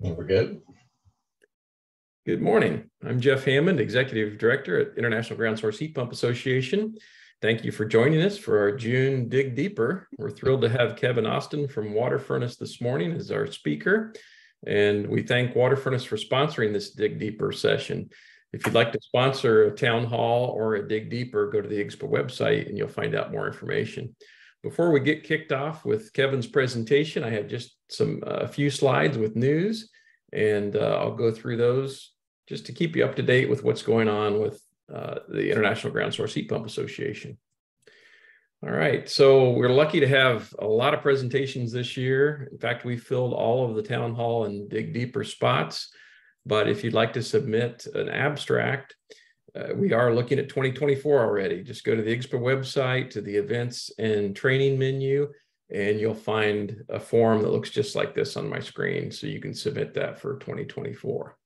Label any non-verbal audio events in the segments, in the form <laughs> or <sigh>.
We're good. Good morning. I'm Jeff Hammond, Executive Director at International Ground Source Heat Pump Association. Thank you for joining us for our June Dig Deeper. We're thrilled to have Kevin Austin from WaterFurnace this morning as our speaker. And we thank WaterFurnace for sponsoring this Dig Deeper session. If you'd like to sponsor a town hall or a Dig Deeper, go to the IGSHPA website and you'll find out more information. Before we get kicked off with Kevin's presentation, I have just some a uh, few slides with news, and uh, I'll go through those just to keep you up to date with what's going on with uh, the International Ground Source Heat Pump Association. All right, so we're lucky to have a lot of presentations this year. In fact, we filled all of the town hall and dig deeper spots. But if you'd like to submit an abstract, uh, we are looking at 2024 already. Just go to the IGSHPA website to the events and training menu, and you'll find a form that looks just like this on my screen. So you can submit that for 2024.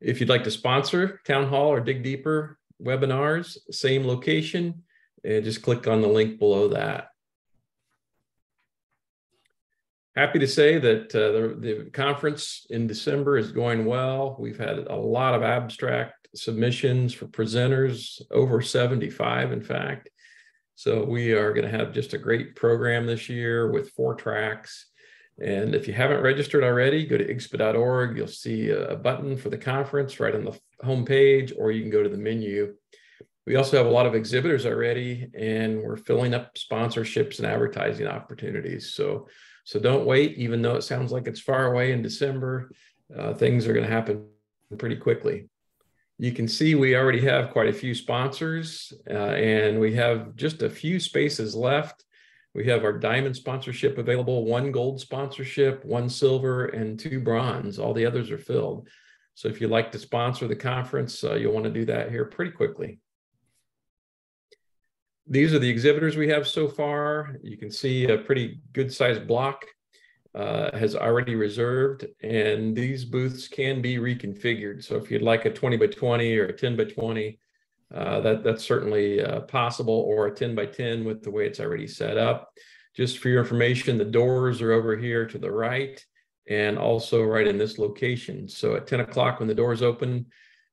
If you'd like to sponsor Town Hall or Dig Deeper webinars, same location, and just click on the link below that. Happy to say that uh, the, the conference in December is going well. We've had a lot of abstract submissions for presenters, over 75, in fact. So we are going to have just a great program this year with four tracks. And if you haven't registered already, go to IGSHPA.org. You'll see a button for the conference right on the homepage, or you can go to the menu. We also have a lot of exhibitors already, and we're filling up sponsorships and advertising opportunities. So, so don't wait, even though it sounds like it's far away in December. Uh, things are going to happen pretty quickly. You can see we already have quite a few sponsors uh, and we have just a few spaces left. We have our diamond sponsorship available, one gold sponsorship, one silver, and two bronze. All the others are filled. So if you'd like to sponsor the conference, uh, you'll want to do that here pretty quickly. These are the exhibitors we have so far. You can see a pretty good sized block uh, has already reserved, and these booths can be reconfigured. So if you'd like a 20 by 20 or a 10 by 20, uh, that that's certainly uh, possible, or a 10 by 10 with the way it's already set up. Just for your information, the doors are over here to the right, and also right in this location. So at 10 o'clock when the doors open,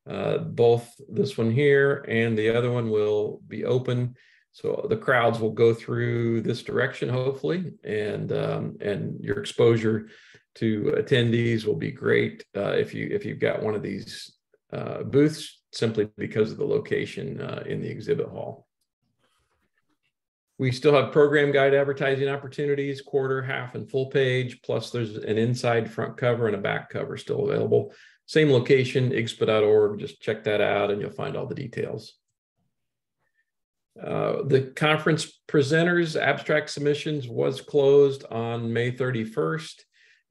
uh, both this one here and the other one will be open so the crowds will go through this direction, hopefully, and um, and your exposure to attendees will be great uh, if you if you've got one of these uh, booths simply because of the location uh, in the exhibit hall. We still have program guide advertising opportunities, quarter, half, and full page. Plus, there's an inside front cover and a back cover still available. Same location, igshpa.org. Just check that out and you'll find all the details. Uh, the conference presenters abstract submissions was closed on May 31st.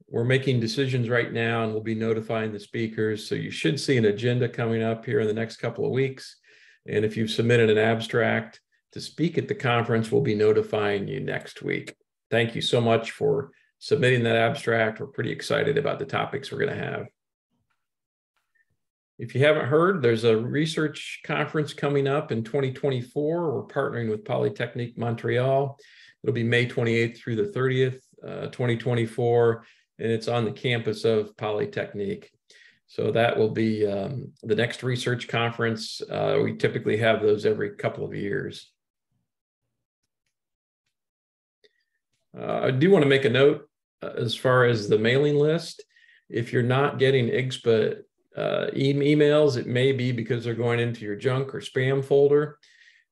We're making decisions right now and we'll be notifying the speakers. So you should see an agenda coming up here in the next couple of weeks. And if you've submitted an abstract to speak at the conference, we'll be notifying you next week. Thank you so much for submitting that abstract. We're pretty excited about the topics we're going to have. If you haven't heard, there's a research conference coming up in 2024. We're partnering with Polytechnique Montreal. It'll be May 28th through the 30th, uh, 2024, and it's on the campus of Polytechnique. So that will be um, the next research conference. Uh, we typically have those every couple of years. Uh, I do want to make a note uh, as far as the mailing list. If you're not getting IGSHPA uh, e emails, it may be because they're going into your junk or spam folder.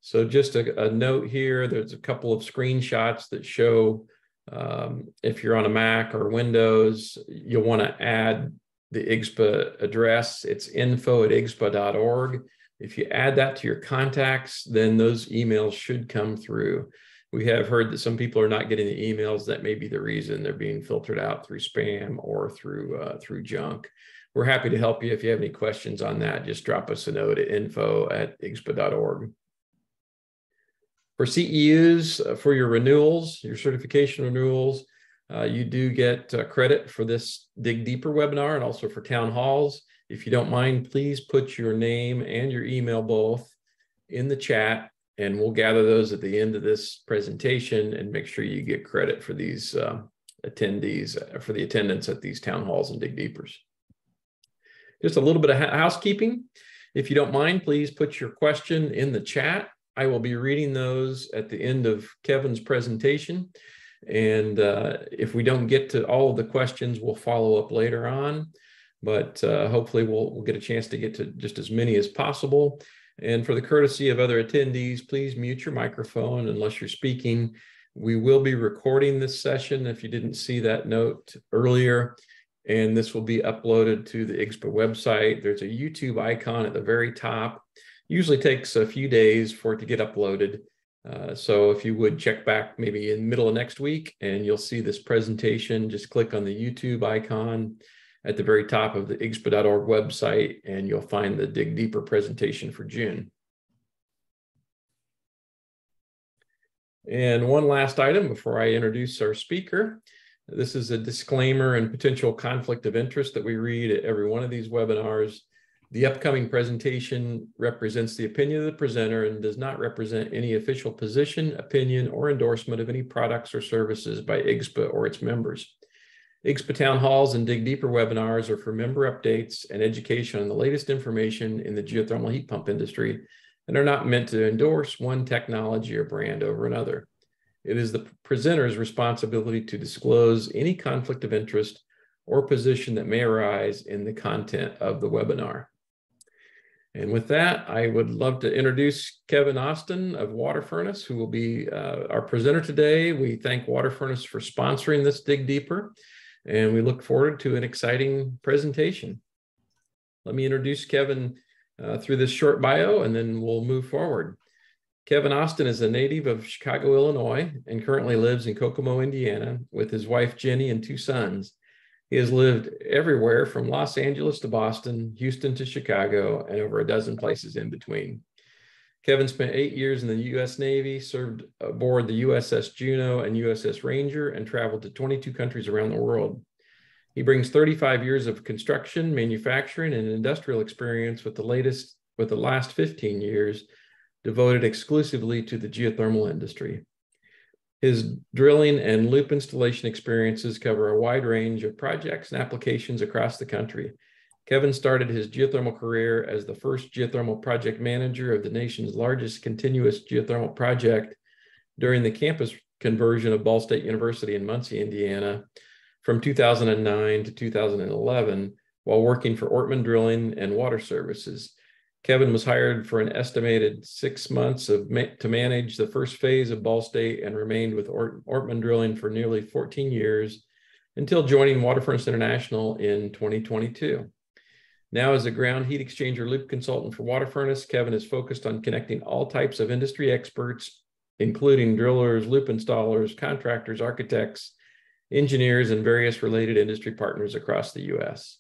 So just a, a note here, there's a couple of screenshots that show um, if you're on a Mac or Windows, you'll want to add the IGSHPA address. It's info at igshpa.org. If you add that to your contacts, then those emails should come through. We have heard that some people are not getting the emails. That may be the reason they're being filtered out through spam or through uh, through junk we're happy to help you. If you have any questions on that, just drop us a note at info at igshpa.org. For CEUs, uh, for your renewals, your certification renewals, uh, you do get uh, credit for this Dig Deeper webinar and also for town halls. If you don't mind, please put your name and your email both in the chat and we'll gather those at the end of this presentation and make sure you get credit for these uh, attendees uh, for the attendance at these town halls and dig deepers. Just a little bit of housekeeping. If you don't mind, please put your question in the chat. I will be reading those at the end of Kevin's presentation. And uh, if we don't get to all of the questions, we'll follow up later on. But uh, hopefully we'll, we'll get a chance to get to just as many as possible. And for the courtesy of other attendees, please mute your microphone unless you're speaking. We will be recording this session if you didn't see that note earlier. And this will be uploaded to the IGSHPA website. There's a YouTube icon at the very top. Usually takes a few days for it to get uploaded. Uh, so if you would check back maybe in middle of next week and you'll see this presentation, just click on the YouTube icon at the very top of the IGSHPA.org website and you'll find the Dig Deeper presentation for June. And one last item before I introduce our speaker. This is a disclaimer and potential conflict of interest that we read at every one of these webinars. The upcoming presentation represents the opinion of the presenter and does not represent any official position, opinion, or endorsement of any products or services by IGSHPA or its members. IGSHPA Town Halls and Dig Deeper webinars are for member updates and education on the latest information in the geothermal heat pump industry and are not meant to endorse one technology or brand over another. It is the presenter's responsibility to disclose any conflict of interest or position that may arise in the content of the webinar. And with that, I would love to introduce Kevin Austin of WaterFurnace, who will be uh, our presenter today. We thank WaterFurnace for sponsoring this Dig Deeper, and we look forward to an exciting presentation. Let me introduce Kevin uh, through this short bio, and then we'll move forward. Kevin Austin is a native of Chicago, Illinois, and currently lives in Kokomo, Indiana, with his wife Jenny and two sons. He has lived everywhere from Los Angeles to Boston, Houston to Chicago, and over a dozen places in between. Kevin spent eight years in the U.S. Navy, served aboard the USS Juneau and USS Ranger, and traveled to 22 countries around the world. He brings 35 years of construction, manufacturing, and industrial experience with the latest, with the last 15 years devoted exclusively to the geothermal industry. His drilling and loop installation experiences cover a wide range of projects and applications across the country. Kevin started his geothermal career as the first geothermal project manager of the nation's largest continuous geothermal project during the campus conversion of Ball State University in Muncie, Indiana, from 2009 to 2011, while working for Ortman Drilling and Water Services. Kevin was hired for an estimated six months of ma- to manage the first phase of Ball State and remained with Ort- Ortman Drilling for nearly 14 years until joining WaterFurnace International in 2022. Now, as a ground heat exchanger loop consultant for WaterFurnace, Kevin is focused on connecting all types of industry experts, including drillers, loop installers, contractors, architects, engineers, and various related industry partners across the US.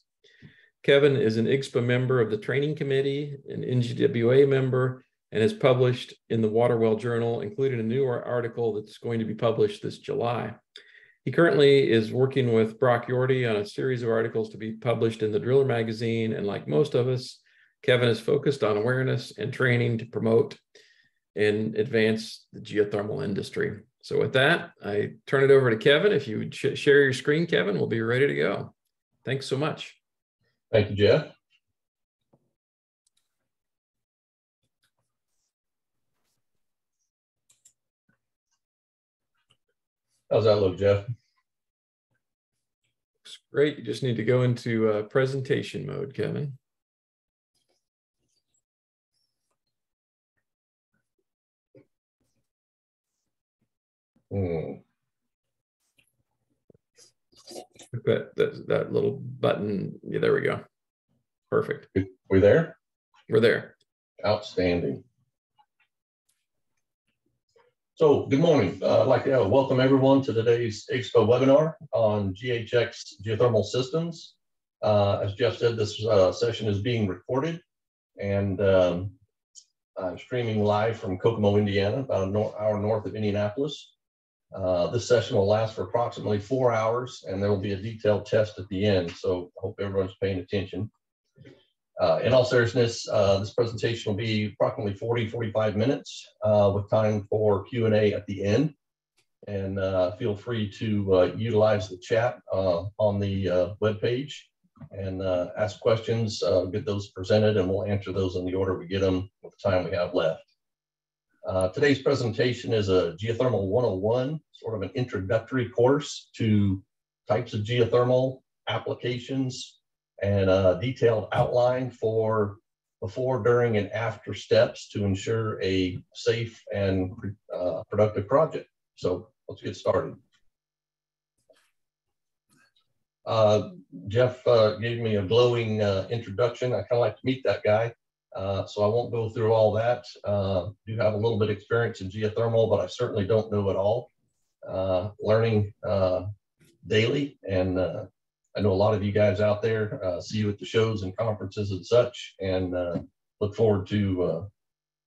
Kevin is an IGSHPA member of the training committee, an NGWA member, and has published in the Waterwell Journal, including a new article that's going to be published this July. He currently is working with Brock Yordy on a series of articles to be published in the Driller magazine. And like most of us, Kevin is focused on awareness and training to promote and advance the geothermal industry. So with that, I turn it over to Kevin. If you would sh share your screen, Kevin, we'll be ready to go. Thanks so much. Thank you, Jeff. How's that look, Jeff? Looks great. You just need to go into uh, presentation mode, Kevin. Hmm. That, that, that little button. Yeah, there we go. Perfect. We there? We're there. Outstanding. So good morning. Uh, I'd like to uh, welcome everyone to today's Expo webinar on GHX geothermal systems. Uh, as Jeff said, this uh, session is being recorded and um, I'm streaming live from Kokomo, Indiana, about an hour north of Indianapolis. Uh, this session will last for approximately four hours and there will be a detailed test at the end. So I hope everyone's paying attention. Uh, in all seriousness, uh, this presentation will be approximately 40, 45 minutes uh, with time for Q&A at the end. and uh, feel free to utilize the chat on the uh, webpage and ask questions, get those presented, and we'll answer those in the order we get them with the time we have left. Uh, today's presentation is a Geothermal 101, sort of an introductory course to types of geothermal applications and a detailed outline for before, during, and after steps to ensure a safe and uh, productive project. So let's get started. Uh, Jeff uh, gave me a glowing uh, introduction. I kind of like to meet that guy. Uh, so I won't go through all that. Uh, do have a little bit of experience in geothermal, but I certainly don't know it all. Uh, learning daily, and I know a lot of you guys out there. see you at the shows and conferences and such, and look forward to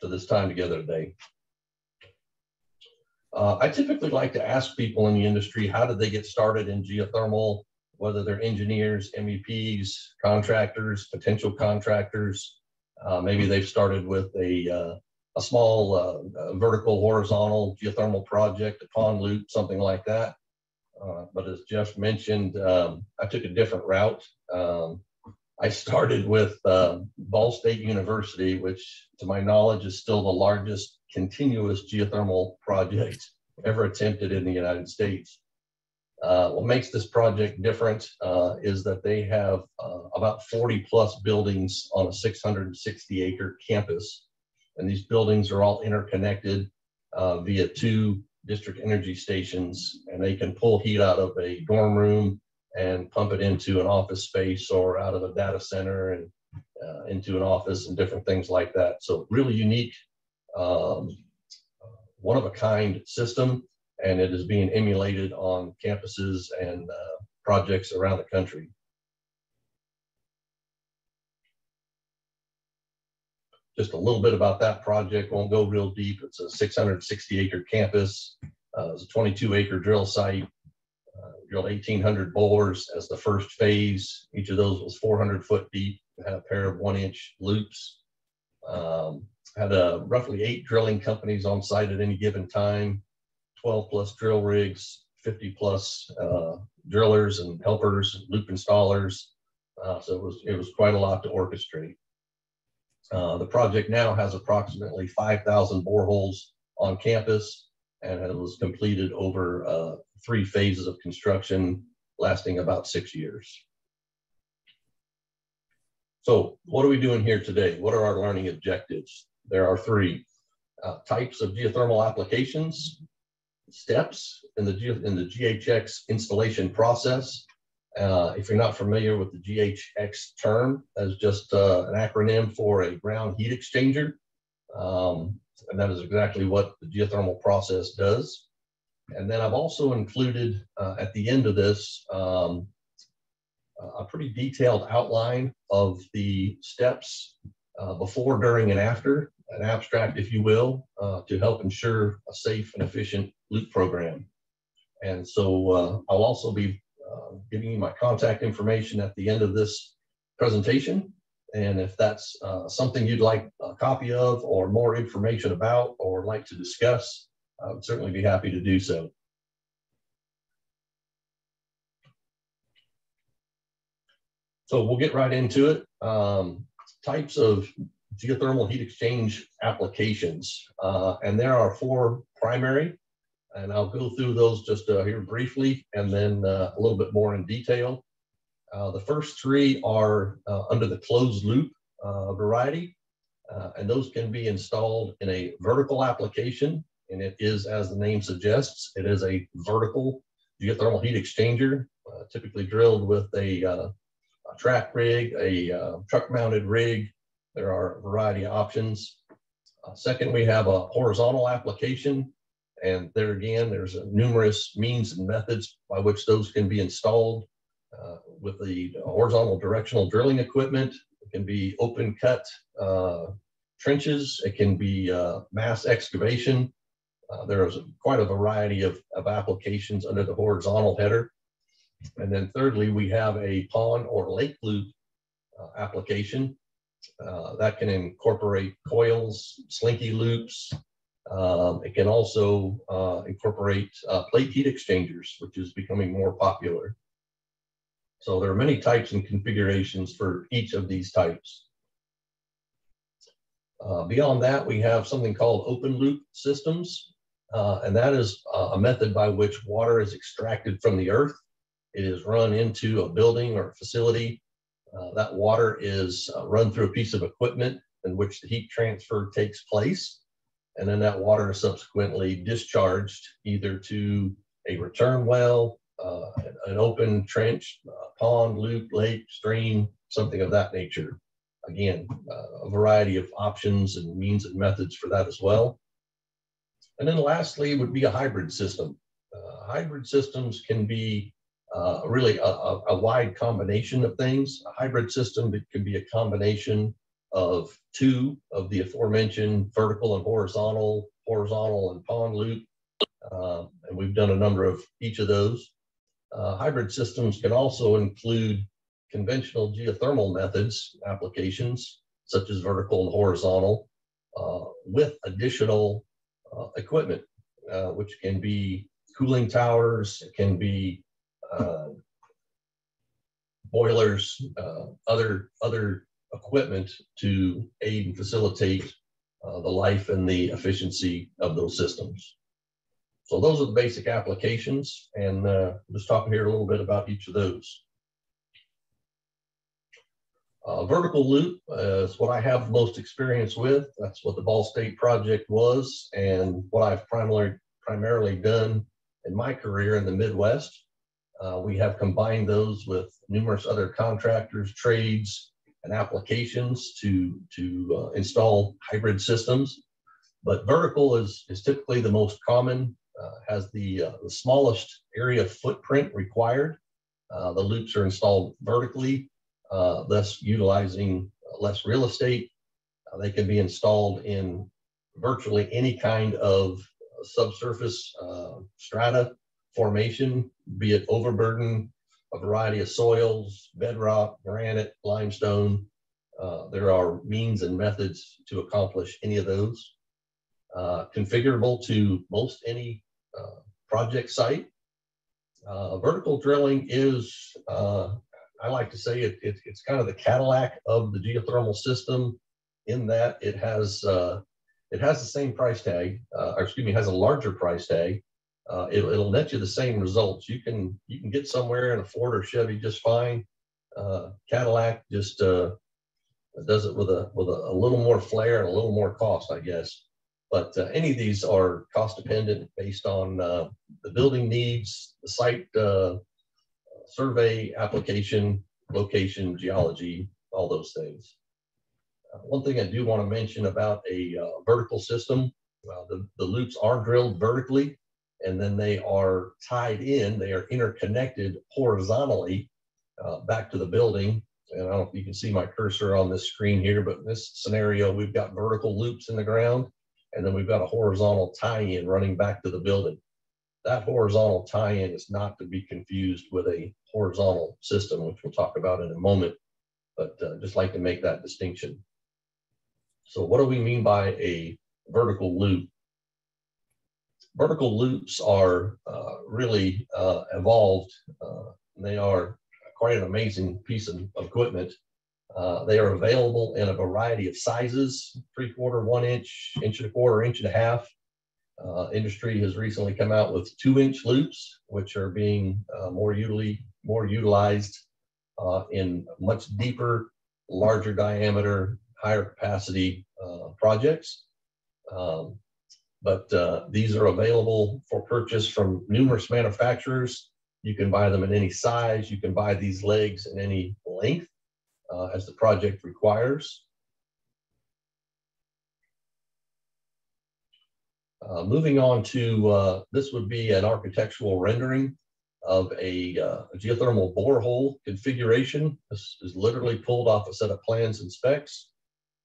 to this time together today. Uh, I typically like to ask people in the industry, how did they get started in geothermal, whether they're engineers, MEPs, contractors, potential contractors. Uh, maybe they've started with a, uh, a small uh, vertical horizontal geothermal project, a pond loop, something like that. Uh, but as Jeff mentioned, um, I took a different route. Um, I started with uh, Ball State University, which to my knowledge is still the largest continuous geothermal project ever attempted in the United States. Uh, what makes this project different uh, is that they have uh, about 40 plus buildings on a 660 acre campus. And these buildings are all interconnected uh, via two district energy stations, and they can pull heat out of a dorm room and pump it into an office space or out of a data center and uh, into an office and different things like that. So really unique, um, one of a kind system and it is being emulated on campuses and uh, projects around the country. Just a little bit about that project, won't go real deep. It's a 660 acre campus. Uh, it's a 22 acre drill site. Uh, drilled 1,800 bores as the first phase. Each of those was 400 foot deep, had a pair of one inch loops. Um, had uh, roughly eight drilling companies on site at any given time. 12 plus drill rigs, 50 plus uh, drillers and helpers, loop installers. Uh, so it was, it was quite a lot to orchestrate. Uh, the project now has approximately 5,000 boreholes on campus and it was completed over uh, three phases of construction lasting about six years. So what are we doing here today? What are our learning objectives? There are three uh, types of geothermal applications, steps in the, in the GHX installation process. Uh, if you're not familiar with the GHX term, that's just uh, an acronym for a ground heat exchanger. Um, and that is exactly what the geothermal process does. And then I've also included uh, at the end of this um, a pretty detailed outline of the steps uh, before, during, and after, an abstract, if you will, uh, to help ensure a safe and efficient loop program. And so uh, I'll also be uh, giving you my contact information at the end of this presentation. And if that's uh, something you'd like a copy of or more information about or like to discuss, I would certainly be happy to do so. So we'll get right into it. Um, types of geothermal heat exchange applications. Uh, and there are four primary and I'll go through those just uh, here briefly and then uh, a little bit more in detail. Uh, the first three are uh, under the closed loop uh, variety, and those can be installed in a vertical application. And it is, as the name suggests, it is a vertical geothermal heat exchanger, typically drilled with a, a track rig, a truck mounted rig. There are a variety of options. second, we have a horizontal application and there again, there's numerous means and methods by which those can be installed uh, with the horizontal directional drilling equipment. It can be open cut uh, trenches. It can be uh, mass excavation. Uh, there is quite a variety of, of applications under the horizontal header. And then thirdly, we have a pond or lake loop uh, application uh, that can incorporate coils, slinky loops, Um, it can also uh, incorporate uh, plate heat exchangers, which is becoming more popular. So there are many types and configurations for each of these types. Uh, beyond that, we have something called open loop systems, uh, and that is uh, a method by which water is extracted from the earth. It is run into a building or facility. Uh, that water is run through a piece of equipment in which the heat transfer takes place. And then that water is subsequently discharged either to a return well, uh, an open trench, pond, loop, lake, stream, something of that nature. Again, uh, a variety of options and means and methods for that as well. And then lastly would be a hybrid system. Uh, hybrid systems can be uh, really a, a, a, wide combination of things. A hybrid system that can be a combination of two of the aforementioned vertical and horizontal, horizontal and pond loop. Uh, and we've done a number of each of those. Uh, hybrid systems can also include conventional geothermal methods applications, such as vertical and horizontal, uh, with additional uh, equipment, uh, which can be cooling towers, it can be uh, boilers, other, other equipment to aid and facilitate uh, the life and the efficiency of those systems. So those are the basic applications, and uh, let's talk here a little bit about each of those. Uh, vertical loop is what I have most experience with. That's what the Ball State project was, and what I've primarily primarily done in my career in the Midwest. Uh, we have combined those with numerous other contractors, trades, and applications to to uh, install hybrid systems. But vertical is is typically the most common uh, has the, uh, the smallest area footprint required. Uh, the loops are installed vertically, thus utilizing less real estate. they can be installed in virtually any kind of subsurface strata formation, be it overburden, a variety of soils, bedrock, granite, limestone. Uh, there are means and methods to accomplish any of those. Uh, configurable to most any uh, project site. Uh, vertical drilling is, uh, I like to say, it, it, it's kind of the Cadillac of the geothermal system in that it has it has the same price tag, or excuse me, has a larger price tag. Uh, it'll, it'll net you the same results. You can you can get somewhere in a Ford or Chevy just fine. Uh, Cadillac just uh, does it with a with a, a, little more flair and a little more cost, I guess. But uh, any of these are cost dependent based on uh, the building needs, the site uh, survey, application, location, geology, all those things. One thing I do want to mention about a vertical system, the, the loops are drilled vertically and then they are tied in, they are interconnected horizontally back to the building and I don't know if you can see my cursor on this screen here, but in this scenario, we've got vertical loops in the ground and then we've got a horizontal tie-in running back to the building. That horizontal tie-in is not to be confused with a horizontal system, which we'll talk about in a moment, but uh, just like to make that distinction. So what do we mean by a vertical loop? Vertical loops are uh, really uh, evolved. Uh, they are quite an amazing piece of equipment uh, they are available in a variety of sizes, three quarter, one inch, inch and a quarter, inch and a half. Uh, industry has recently come out with two inch loops, which are being more, utility, more utilized in much deeper, larger diameter, higher capacity projects. Um, but uh, these are available for purchase from numerous manufacturers. You can buy them in any size. You can buy these legs in any length uh, as the project requires. Uh, moving on to, uh, this would be an architectural rendering of a, uh, a, geothermal borehole configuration. This is literally pulled off a set of plans and specs.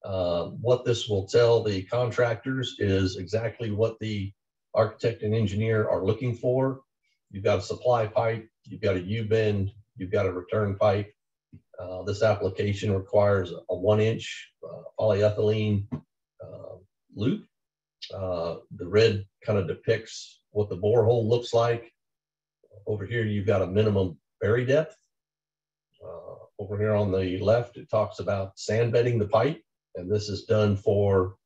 Uh, what this will tell the contractors is exactly what the architect and engineer are looking for. You've got a supply pipe, you've got a U-bend, you've got a return pipe, uh, this application requires a one inch uh, polyethylene uh, loop. Uh, the red kind of depicts what the borehole looks like. Over here, you've got a minimum bury depth. Over here on the left, it talks about sand bedding the pipe, and this is done for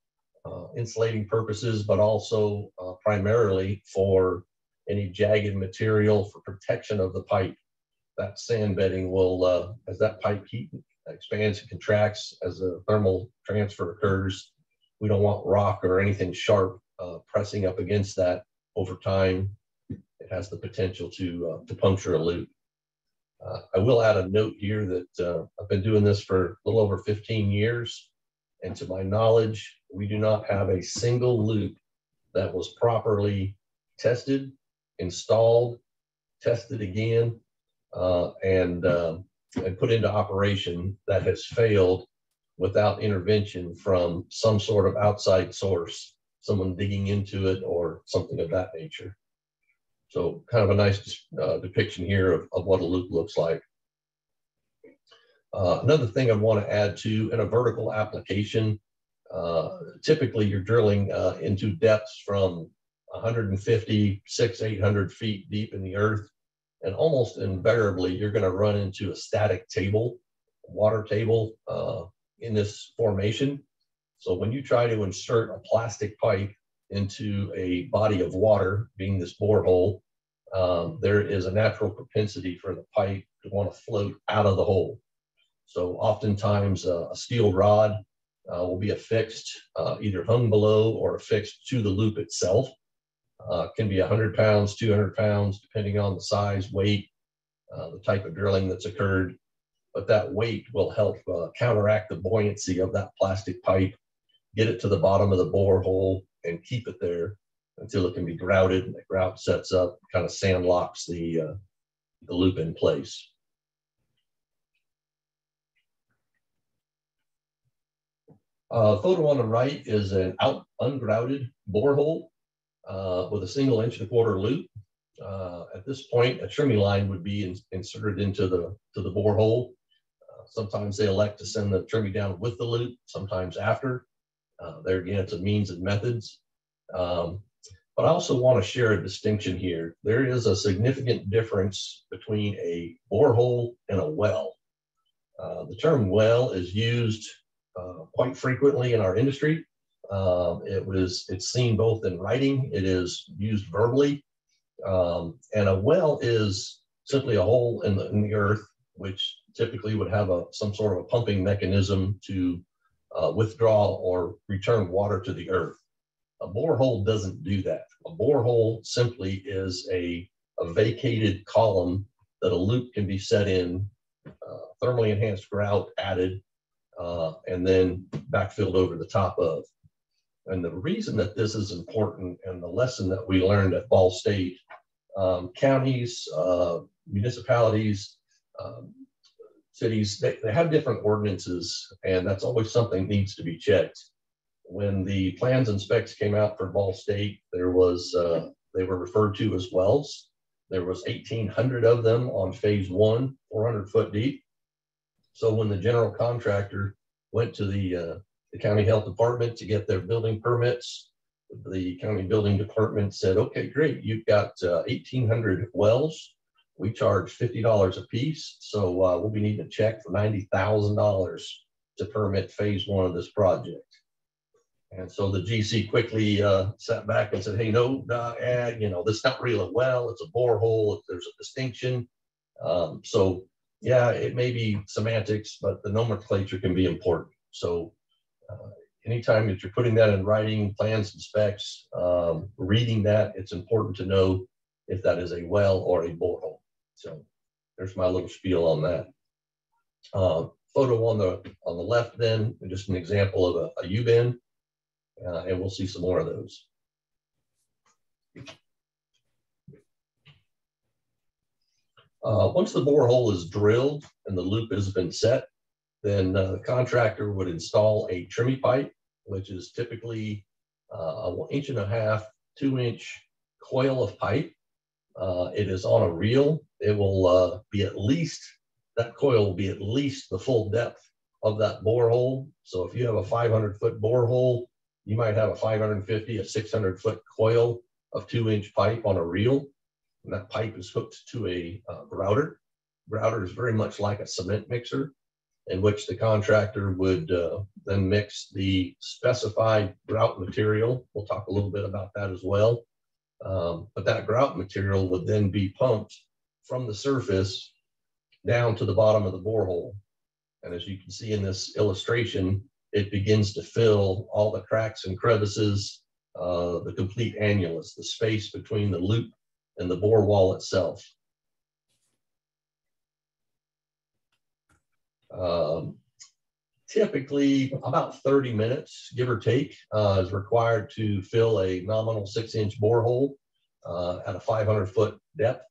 uh, insulating purposes, but also uh, primarily for any jagged material for protection of the pipe. That sand bedding will, uh, as that pipe heat expands and contracts, as the thermal transfer occurs, we don't want rock or anything sharp uh, pressing up against that over time. It has the potential to, uh, to puncture a loop. Uh, I will add a note here that I've been doing this for a little over 15 years. And to my knowledge, we do not have a single loop that was properly tested, installed, tested again, uh, and, uh, and put into operation that has failed without intervention from some sort of outside source, someone digging into it or something of that nature. So kind of a nice uh, depiction here of, of what a loop looks like. Uh, another thing I want to add to in a vertical application, uh, typically you're drilling uh, into depths from 150, six, 800 feet deep in the earth. And almost invariably, you're going to run into a static table, water table uh, in this formation. So when you try to insert a plastic pipe into a body of water, being this borehole, um, there is a natural propensity for the pipe to want to float out of the hole. So oftentimes uh, a steel rod uh, will be affixed, uh, either hung below or affixed to the loop itself. Uh, can be 100 pounds, 200 pounds, depending on the size, weight, uh, the type of drilling that's occurred. But that weight will help uh, counteract the buoyancy of that plastic pipe, get it to the bottom of the borehole, and keep it there until it can be grouted. And the grout sets up, kind of sand locks the, the loop in place. Uh, photo on the right is an out ungrouted borehole uh, with a single inch and a quarter loop. Uh, at this point, a trimming line would be in, inserted into the to the borehole. Uh, sometimes they elect to send the trimming down with the loop, sometimes after. Uh, there again, it's a means and methods. Um, but I also want to share a distinction here. There is a significant difference between a borehole and a well. Uh, the term well is used uh, quite frequently in our industry. Um, it was it's seen both in writing, it is used verbally, um, and a well is simply a hole in the, in the earth, which typically would have a some sort of a pumping mechanism to uh, withdraw or return water to the earth. A borehole doesn't do that. A borehole simply is a, a vacated column that a loop can be set in, uh, thermally enhanced grout added, uh, and then backfilled over the top of. And the reason that this is important and the lesson that we learned at Ball State, um, counties, uh, municipalities, um, cities, they, they have different ordinances, and that's always something needs to be checked. When the plans and specs came out for Ball State, there was, uh, they were referred to as wells. There was 1,800 of them on phase one, 400 foot deep. So when the general contractor went to the, uh, the county health department to get their building permits, the county building department said, okay, great, you've got uh, 1,800 wells. We charge $50 a piece. So uh, we'll be needing a check for $90,000 to permit phase one of this project. And so the GC quickly uh, sat back and said, hey, no, nah, eh, you know, this is not really a well, it's a borehole, there's a distinction. Um, so yeah, it may be semantics, but the nomenclature can be important. So uh, anytime that you're putting that in writing, plans and specs, um, reading that, it's important to know if that is a well or a borehole. So there's my little spiel on that. Uh, photo on the on the left then, just an example of a a U-bend uh, and we'll see some more of those. Uh, once the borehole is drilled and the loop has been set, then uh, the contractor would install a tremie pipe, which is typically uh, an inch and a half, two inch coil of pipe. Uh, it is on a reel. It will uh, be at least, that coil will be at least the full depth of that borehole. So if you have a 500 foot borehole, you might have a 550, a 600 foot coil of two inch pipe on a reel. And that pipe is hooked to a uh, grouter. Grouter is very much like a cement mixer in which the contractor would uh, then mix the specified grout material. We'll talk a little bit about that as well. Um, but that grout material would then be pumped from the surface down to the bottom of the borehole. And as you can see in this illustration, it begins to fill all the cracks and crevices, uh, the complete annulus, the space between the loop and the bore wall itself. Um, typically about 30 minutes, give or take, uh, is required to fill a nominal six inch borehole uh, at a 500 foot depth.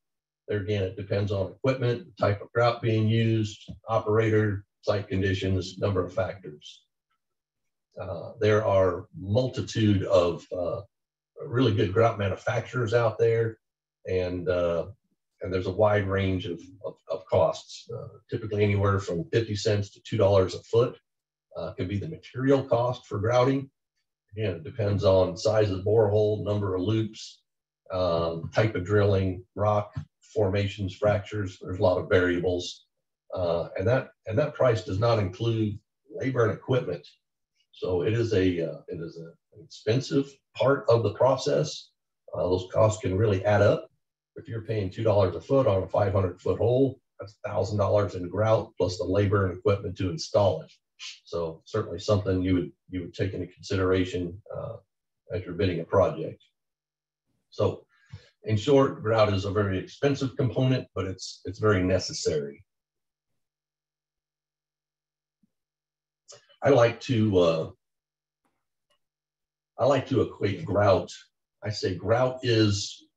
There again, it depends on equipment, type of grout being used, operator, site conditions, number of factors. Uh, there are multitude of uh, really good grout manufacturers out there, and uh, and there's a wide range of, of, of costs, uh, typically anywhere from 50 cents to $2 a foot. Uh, can be the material cost for grouting. Again, it depends on size of the borehole, number of loops, um, type of drilling, rock formations, fractures. There's a lot of variables, uh, and that and that price does not include labor and equipment. So it is a uh, it is a, an expensive part of the process. Uh, those costs can really add up. If you're paying two dollars a foot on a 500 foot hole, that's thousand dollars in grout plus the labor and equipment to install it. So certainly something you would you would take into consideration uh, as you're bidding a project. So in short, grout is a very expensive component, but it's it's very necessary. I like to uh, I like to equate grout. I say grout is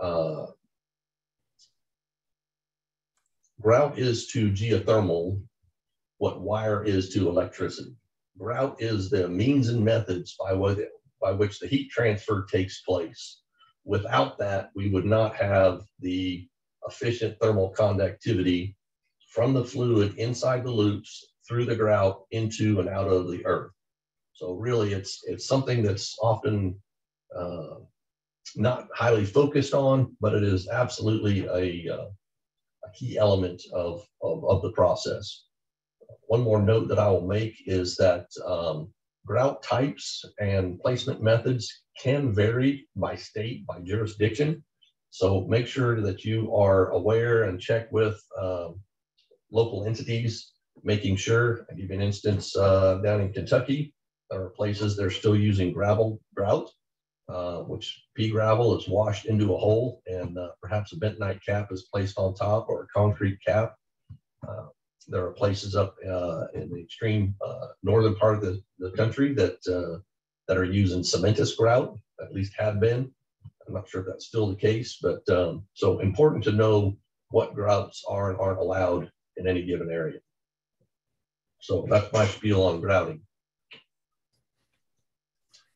uh, grout is to geothermal what wire is to electricity. Grout is the means and methods by, by which the heat transfer takes place. Without that, we would not have the efficient thermal conductivity from the fluid inside the loops through the grout into and out of the earth. So really, it's it's something that's often uh, not highly focused on, but it is absolutely a, uh, a key element of, of, of the process one more note that I will make is that um, grout types and placement methods can vary by state, by jurisdiction. So make sure that you are aware and check with um, local entities, making sure, I'll give you an instance uh, down in Kentucky, there are places they're still using gravel grout, uh, which pea gravel is washed into a hole and uh, perhaps a bentonite cap is placed on top or a concrete cap. Uh, there are places up uh, in the extreme uh, northern part of the, the country that that are using cementous grout, at least have been. I'm not sure if that's still the case, but um, so important to know what grouts are and aren't allowed in any given area. So that's my spiel on grouting.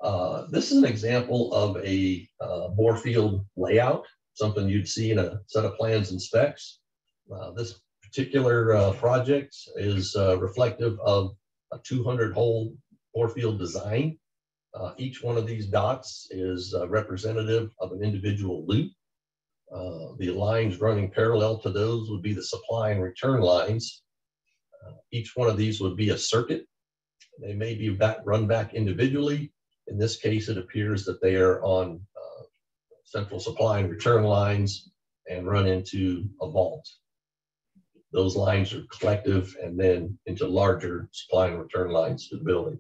Uh, this is an example of a uh, bore field layout, something you'd see in a set of plans and specs. Uh, this particular uh, project is uh, reflective of a 200 hole bore field design. Each one of these dots is representative of an individual loop. The lines running parallel to those would be the supply and return lines. Each one of these would be a circuit. They may be back, run back individually. In this case, it appears that they are on central supply and return lines and run into a vault those lines are collective and then into larger supply and return lines to the building.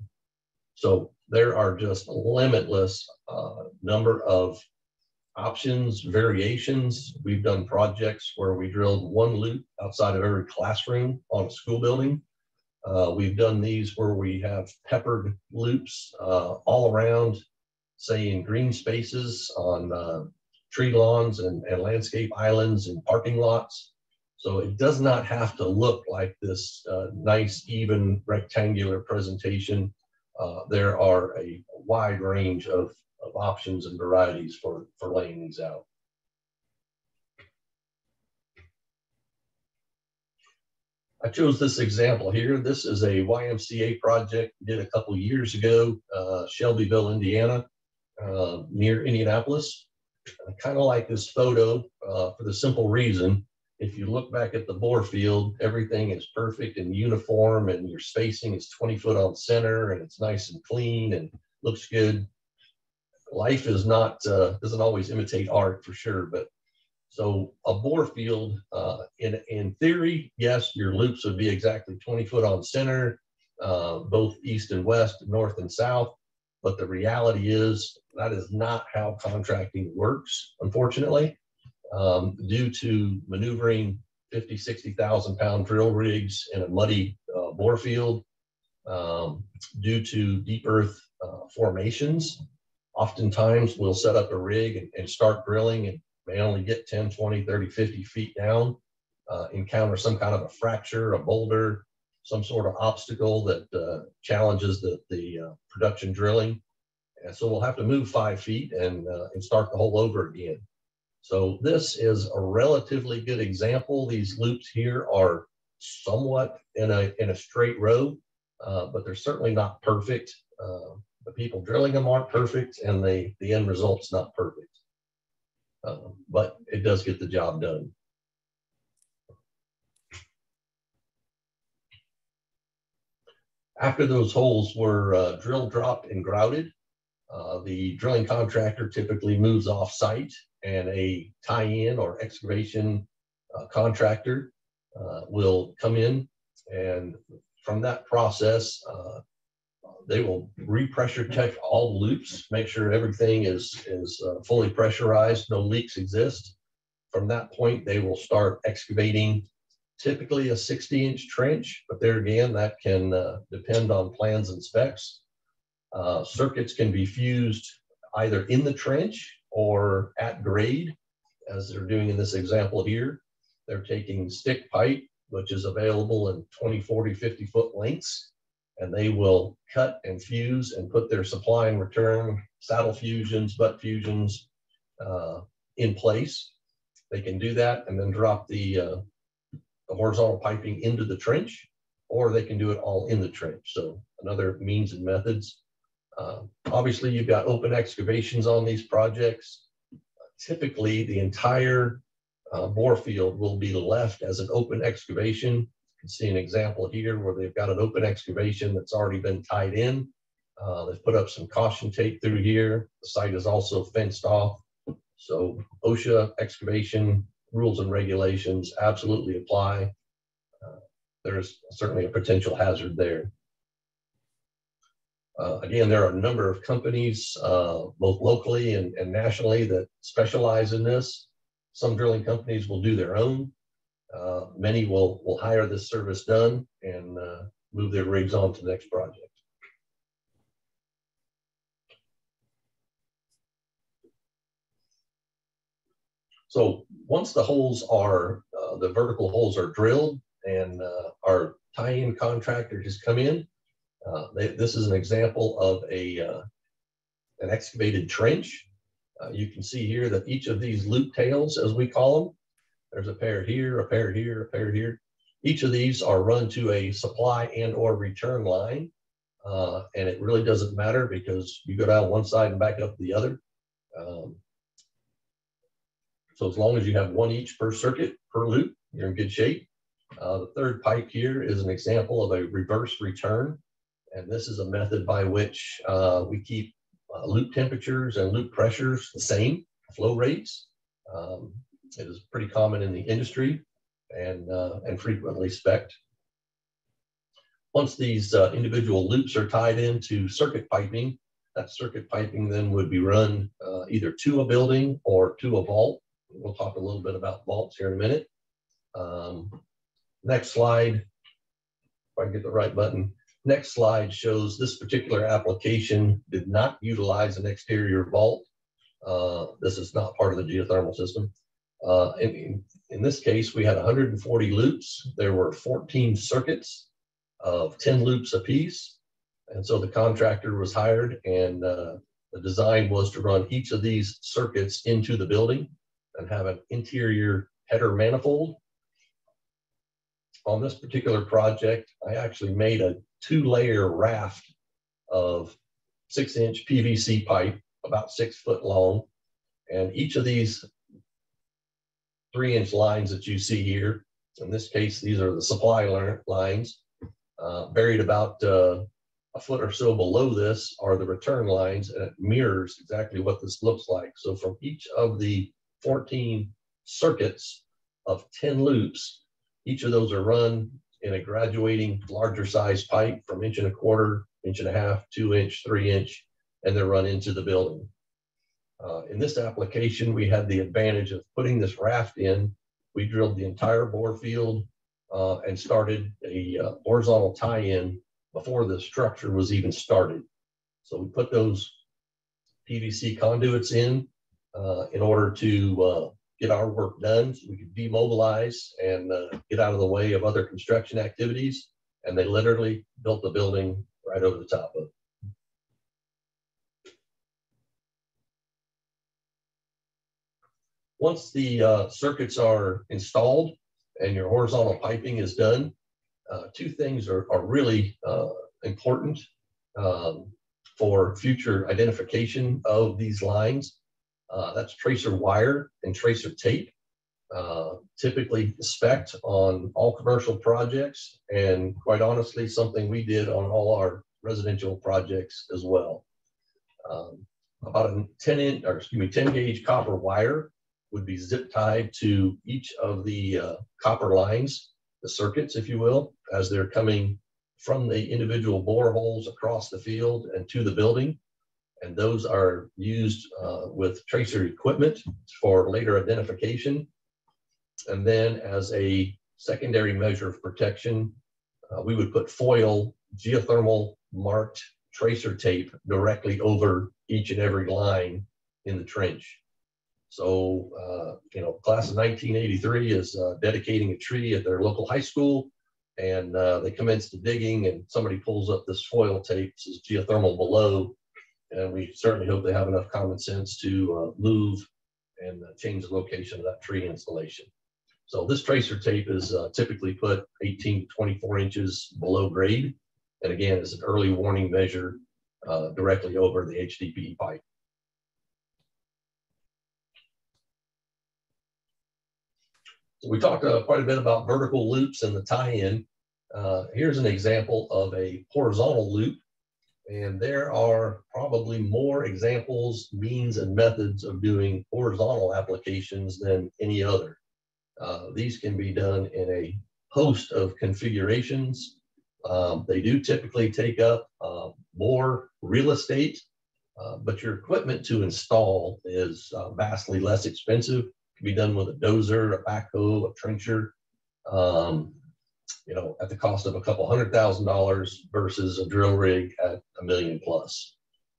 So there are just a limitless uh, number of options, variations. We've done projects where we drilled one loop outside of every classroom on a school building. Uh, we've done these where we have peppered loops uh, all around, say in green spaces on uh, tree lawns and, and landscape islands and parking lots. So it does not have to look like this uh, nice, even rectangular presentation. Uh, there are a wide range of, of options and varieties for, for laying these out. I chose this example here. This is a YMCA project we did a couple years ago, uh, Shelbyville, Indiana, uh, near Indianapolis. I kind of like this photo uh, for the simple reason, if you look back at the bore field, everything is perfect and uniform and your spacing is 20 foot on center and it's nice and clean and looks good. Life is not, uh, doesn't always imitate art for sure, but so a bore field, uh, in, in theory, yes, your loops would be exactly 20 foot on center, uh, both east and west, north and south. But the reality is that is not how contracting works, unfortunately, um, due to maneuvering 50, 60,000 pound drill rigs in a muddy uh, bore field, um, due to deep earth uh, formations. Oftentimes we'll set up a rig and, and start drilling and may only get 10, 20, 30, 50 feet down, uh, encounter some kind of a fracture, a boulder, some sort of obstacle that uh, challenges the, the uh, production drilling. And so we'll have to move five feet and, uh, and start the hole over again. So this is a relatively good example. These loops here are somewhat in a, in a straight row, uh, but they're certainly not perfect. Uh, the people drilling them aren't perfect and the, the end result's not perfect um, but it does get the job done. After those holes were uh, drill dropped and grouted, uh, the drilling contractor typically moves off site and a tie-in or excavation uh, contractor uh, will come in and from that process, uh, they will repressure check all loops, make sure everything is, is uh, fully pressurized, no leaks exist. From that point, they will start excavating typically a 60 inch trench, but there again, that can uh, depend on plans and specs. Uh, circuits can be fused either in the trench or at grade, as they're doing in this example here. They're taking stick pipe, which is available in 20, 40, 50 foot lengths, and they will cut and fuse and put their supply and return saddle fusions, butt fusions uh, in place. They can do that and then drop the, uh, the horizontal piping into the trench, or they can do it all in the trench. So another means and methods. Uh, obviously, you've got open excavations on these projects. Typically, the entire uh, bore field will be left as an open excavation see an example here where they've got an open excavation that's already been tied in. Uh, they've put up some caution tape through here. The site is also fenced off. So OSHA excavation rules and regulations absolutely apply. Uh, there's certainly a potential hazard there. Uh, again, there are a number of companies, uh, both locally and, and nationally, that specialize in this. Some drilling companies will do their own. Uh, many will, will hire this service done and uh, move their rigs on to the next project. So once the holes are, uh, the vertical holes are drilled and uh, our tie-in contractor has come in, uh, they, this is an example of a uh, an excavated trench. you can see here that each of these loop tails, as we call them, there's a pair here, a pair here, a pair here. Each of these are run to a supply and or return line. Uh, and it really doesn't matter because you go down one side and back up the other. Um, so as long as you have one each per circuit, per loop, you're in good shape. Uh, the third pipe here is an example of a reverse return. And this is a method by which uh, we keep uh, loop temperatures and loop pressures the same, flow rates. Um, it is pretty common in the industry and, uh, and frequently spec'd. Once these uh, individual loops are tied into circuit piping, that circuit piping then would be run uh, either to a building or to a vault. We'll talk a little bit about vaults here in a minute. Um, next slide, if I can get the right button. Next slide shows this particular application did not utilize an exterior vault. Uh, this is not part of the geothermal system. Uh, in, in this case, we had 140 loops. There were 14 circuits of 10 loops apiece. And so the contractor was hired and uh, the design was to run each of these circuits into the building and have an interior header manifold. on this particular project, I actually made a two layer raft of six inch PVC pipe, about six foot long. And each of these three inch lines that you see here, in this case, these are the supply lines, uh, buried about uh, a foot or so below this are the return lines and it mirrors exactly what this looks like. So from each of the 14 circuits of 10 loops, each of those are run in a graduating larger size pipe from inch and a quarter, inch and a half, two inch, three inch, and they're run into the building. Uh, in this application, we had the advantage of putting this raft in. We drilled the entire bore field uh, and started a uh, horizontal tie-in before the structure was even started. So we put those PVC conduits in uh, in order to uh, get our work done so we could demobilize and uh, get out of the way of other construction activities. And they literally built the building right over the top of it. Once the uh, circuits are installed and your horizontal piping is done, uh, two things are, are really uh, important um, for future identification of these lines. Uh, that's tracer wire and tracer tape, uh, typically spec on all commercial projects, and quite honestly, something we did on all our residential projects as well. Um, about a 10 inch, or excuse me, 10 gauge copper wire would be zip tied to each of the uh, copper lines, the circuits, if you will, as they're coming from the individual boreholes across the field and to the building and those are used uh, with tracer equipment for later identification. And then as a secondary measure of protection, uh, we would put foil geothermal marked tracer tape directly over each and every line in the trench. So, uh, you know, class of 1983 is uh, dedicating a tree at their local high school and uh, they commence the digging and somebody pulls up this foil tape, says geothermal below, and we certainly hope they have enough common sense to uh, move and uh, change the location of that tree installation. So this tracer tape is uh, typically put 18 to 24 inches below grade. And again, it's an early warning measure directly over the HDPE pipe. So we talked uh, quite a bit about vertical loops and the tie-in. Uh, here's an example of a horizontal loop and there are probably more examples, means, and methods of doing horizontal applications than any other. Uh, these can be done in a host of configurations. Um, they do typically take up uh, more real estate, uh, but your equipment to install is uh, vastly less expensive. Can be done with a dozer, a backhoe, a trencher. Um, you know, at the cost of a couple hundred thousand dollars versus a drill rig at a million plus.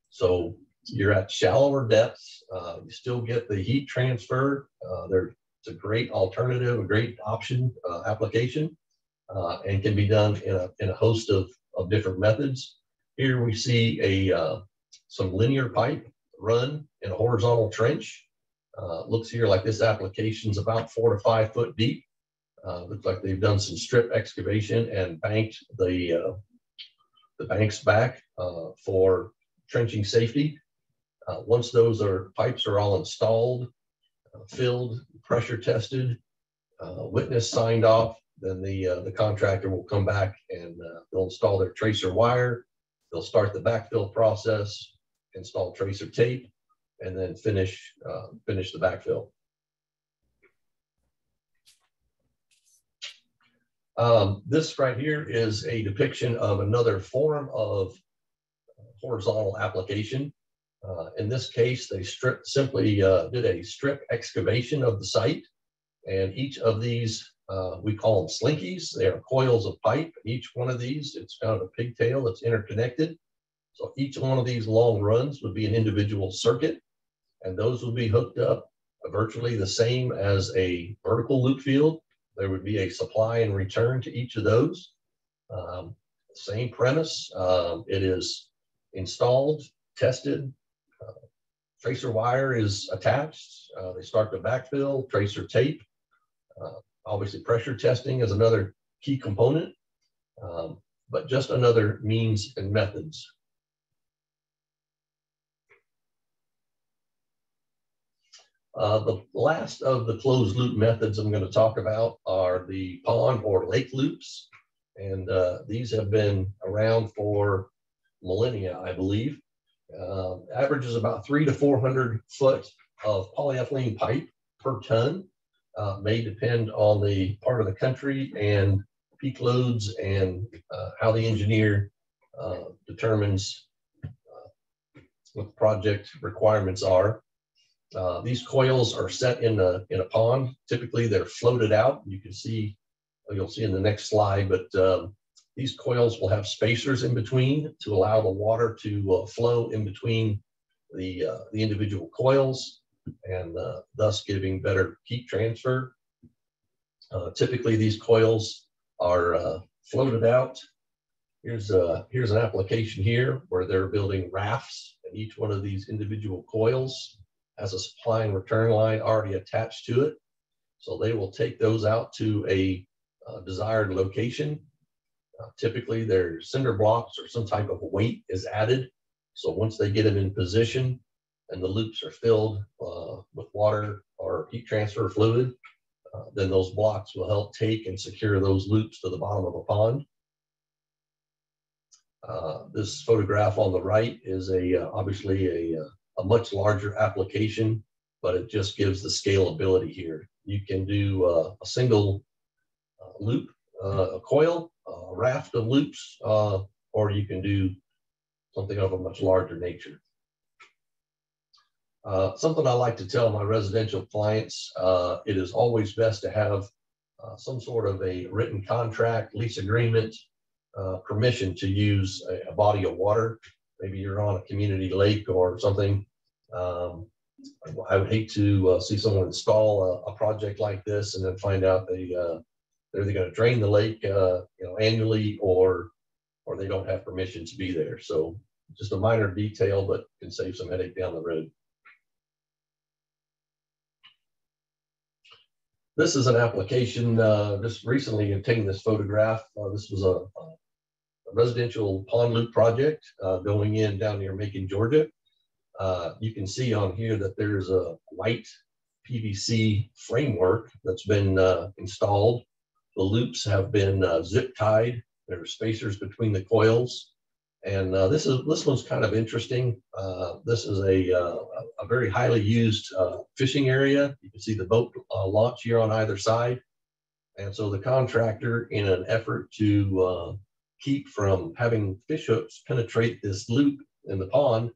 So you're at shallower depths. Uh, you still get the heat transfer. Uh, there, it's a great alternative, a great option uh, application, uh, and can be done in a, in a host of, of different methods. Here we see a uh, some linear pipe run in a horizontal trench. Uh, looks here like this application is about four to five foot deep. Uh, looks like they've done some strip excavation and banked the uh, the banks back uh, for trenching safety. Uh, once those are pipes are all installed, uh, filled, pressure tested, witness signed off, then the the contractor will come back and they'll install their tracer wire. They'll start the backfill process, install tracer tape, and then finish finish the backfill. Um, this right here is a depiction of another form of horizontal application. Uh, in this case, they strip, simply uh, did a strip excavation of the site. And each of these, uh, we call them slinkies. They are coils of pipe. Each one of these, it's kind of a pigtail that's interconnected. So each one of these long runs would be an individual circuit. And those would be hooked up virtually the same as a vertical loop field there would be a supply and return to each of those. Um, same premise. Um, it is installed, tested. Uh, tracer wire is attached. Uh, they start to backfill, tracer tape. Uh, obviously, pressure testing is another key component, um, but just another means and methods. Uh, the last of the closed loop methods I'm going to talk about are the pond or lake loops. And uh, these have been around for millennia, I believe. Uh, averages about three to 400 foot of polyethylene pipe per ton. Uh, may depend on the part of the country and peak loads and uh, how the engineer uh, determines what the project requirements are. Uh, these coils are set in a, in a pond. Typically, they're floated out. You can see, you'll see in the next slide, but um, these coils will have spacers in between to allow the water to uh, flow in between the, uh, the individual coils and uh, thus giving better heat transfer. Uh, typically, these coils are uh, floated out. Here's, a, here's an application here where they're building rafts and each one of these individual coils has a supply and return line already attached to it. So they will take those out to a uh, desired location. Uh, typically, their cinder blocks or some type of weight is added. So once they get them in position and the loops are filled uh, with water or heat transfer fluid, uh, then those blocks will help take and secure those loops to the bottom of a pond. Uh, this photograph on the right is a uh, obviously a a much larger application, but it just gives the scalability here. You can do uh, a single uh, loop, uh, a coil, a raft of loops, uh, or you can do something of a much larger nature. Uh, something I like to tell my residential clients, it is always best to have some sort of a written contract, lease agreement, permission to use a, a body of water maybe you're on a community lake or something um, I would hate to uh, see someone install a, a, project like this and then find out they uh, they're either going to drain the lake, uh, you know, annually or or they don't have permission to be there. So just a minor detail, but can save some headache down the road. This is an application uh, just recently obtained this photograph. Uh, this was a, a, residential pond loop project uh, going in down near Macon, Georgia. Uh, you can see on here that there's a white PVC framework that's been uh, installed. The loops have been uh, zip tied. There are spacers between the coils. And uh, this is this one's kind of interesting. Uh, this is a, a very highly used fishing area. You can see the boat launch here on either side. And so the contractor, in an effort to keep from having fish hooks penetrate this loop in the pond,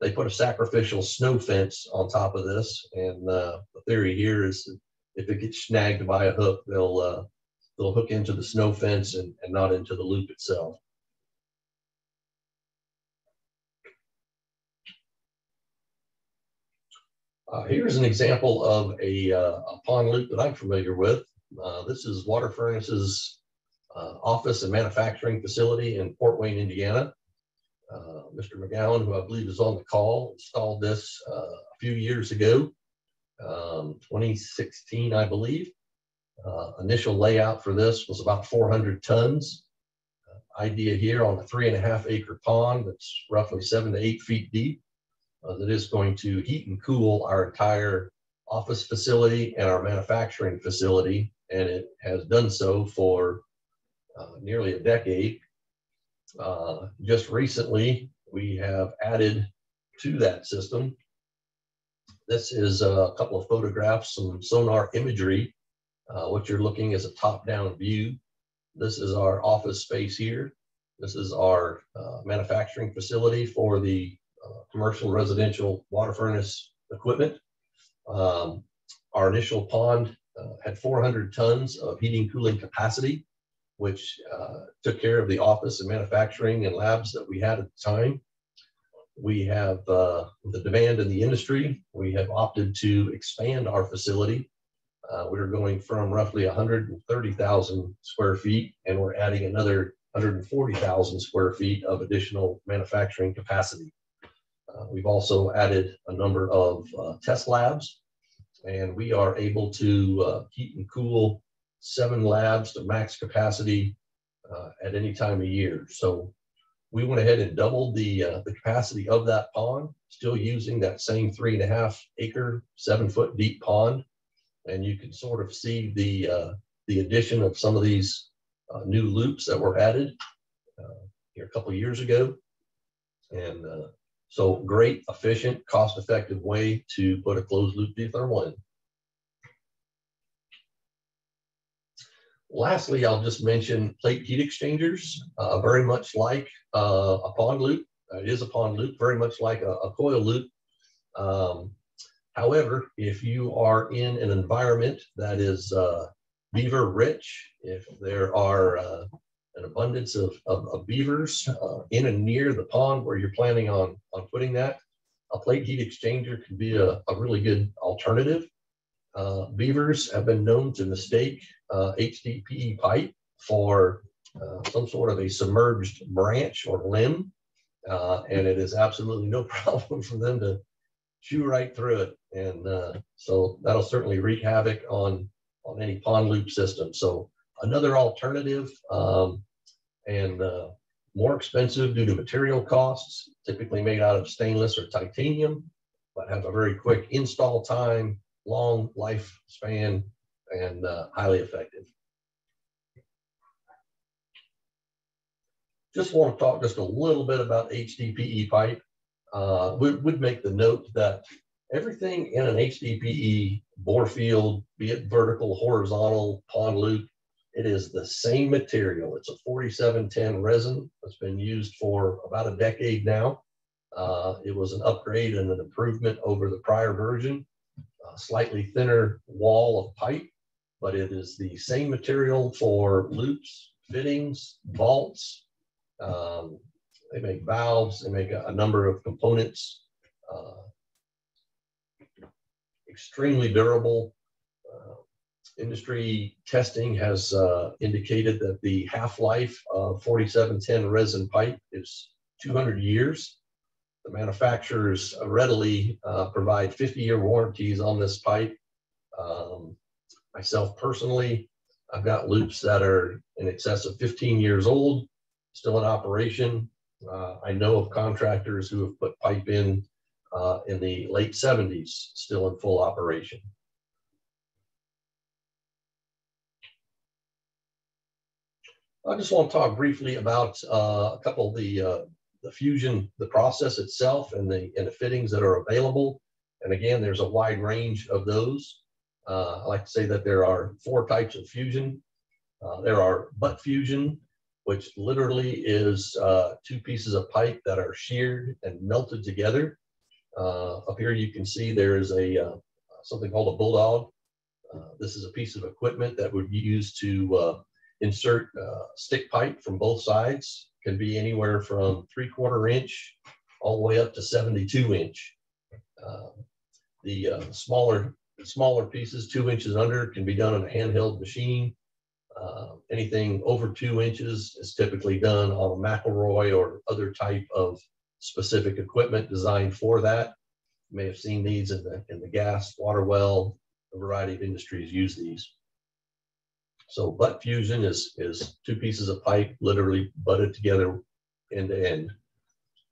they put a sacrificial snow fence on top of this. And uh, the theory here is if it gets snagged by a hook, they'll uh, they'll hook into the snow fence and, and not into the loop itself. Uh, here's an example of a, uh, a, pond loop that I'm familiar with. Uh, this is WaterFurnace's uh, office and manufacturing facility in Fort Wayne, Indiana. Uh, Mr. McGowan, who I believe is on the call, installed this uh, a few years ago, um, 2016, I believe. Uh, initial layout for this was about 400 tons. Uh, idea here on a three and a half acre pond that's roughly seven to eight feet deep uh, that is going to heat and cool our entire office facility and our manufacturing facility. And it has done so for nearly a decade uh, just recently, we have added to that system. This is a couple of photographs, some sonar imagery. Uh, what you're looking is a top-down view. This is our office space here. This is our uh, manufacturing facility for the uh, commercial residential WaterFurnace equipment. Um, our initial pond uh, had 400 tons of heating cooling capacity which uh, took care of the office and manufacturing and labs that we had at the time. We have uh, the demand in the industry. We have opted to expand our facility. Uh, we're going from roughly 130,000 square feet, and we're adding another 140,000 square feet of additional manufacturing capacity. Uh, we've also added a number of uh, test labs, and we are able to uh, heat and cool seven labs to max capacity uh, at any time of year. So we went ahead and doubled the, uh, the capacity of that pond, still using that same three and a half acre, seven foot deep pond. And you can sort of see the, uh, the addition of some of these uh, new loops that were added uh, here a couple years ago. And uh, so great, efficient, cost-effective way to put a closed loop deep geothermal in. Lastly, I'll just mention plate heat exchangers, uh, very much like uh, a pond loop. It is a pond loop, very much like a, a coil loop. Um, however, if you are in an environment that is uh, beaver rich, if there are uh, an abundance of, of, of beavers uh, in and near the pond where you're planning on, on putting that, a plate heat exchanger can be a, a really good alternative. Uh, beavers have been known to mistake uh, HDPE pipe for uh, some sort of a submerged branch or limb, uh, and it is absolutely no <laughs> problem for them to chew right through it. And uh, so that'll certainly wreak havoc on, on any pond loop system. So another alternative um, and uh, more expensive due to material costs, typically made out of stainless or titanium, but have a very quick install time, long lifespan, and uh, highly effective. Just want to talk just a little bit about HDPE pipe. Uh, we would make the note that everything in an HDPE bore field, be it vertical, horizontal, pond loop, it is the same material. It's a 4710 resin that's been used for about a decade now. Uh, it was an upgrade and an improvement over the prior version. Slightly thinner wall of pipe, but it is the same material for loops, fittings, vaults. Um, they make valves, they make a, a number of components. Uh, extremely durable. Uh, industry testing has uh, indicated that the half-life of 4710 resin pipe is 200 years. The manufacturers readily uh, provide 50-year warranties on this pipe. Um, myself personally, I've got loops that are in excess of 15 years old, still in operation. Uh, I know of contractors who have put pipe in uh, in the late 70s, still in full operation. I just want to talk briefly about uh, a couple of the uh, the fusion, the process itself, and the and the fittings that are available. And again, there's a wide range of those. Uh, I like to say that there are four types of fusion. Uh, there are butt fusion, which literally is uh, two pieces of pipe that are sheared and melted together. Uh, up here, you can see there is a something called a bulldog. this is a piece of equipment that would be used to insert uh, stick pipe from both sides. Can be anywhere from three quarter inch all the way up to 72 inch. Uh, the uh, smaller smaller pieces, two inches under, can be done on a handheld machine. Uh, anything over two inches is typically done on a McElroy or other type of specific equipment designed for that. You may have seen these in the, in the gas, water well, a variety of industries use these. So butt fusion is, is two pieces of pipe literally butted together end to end.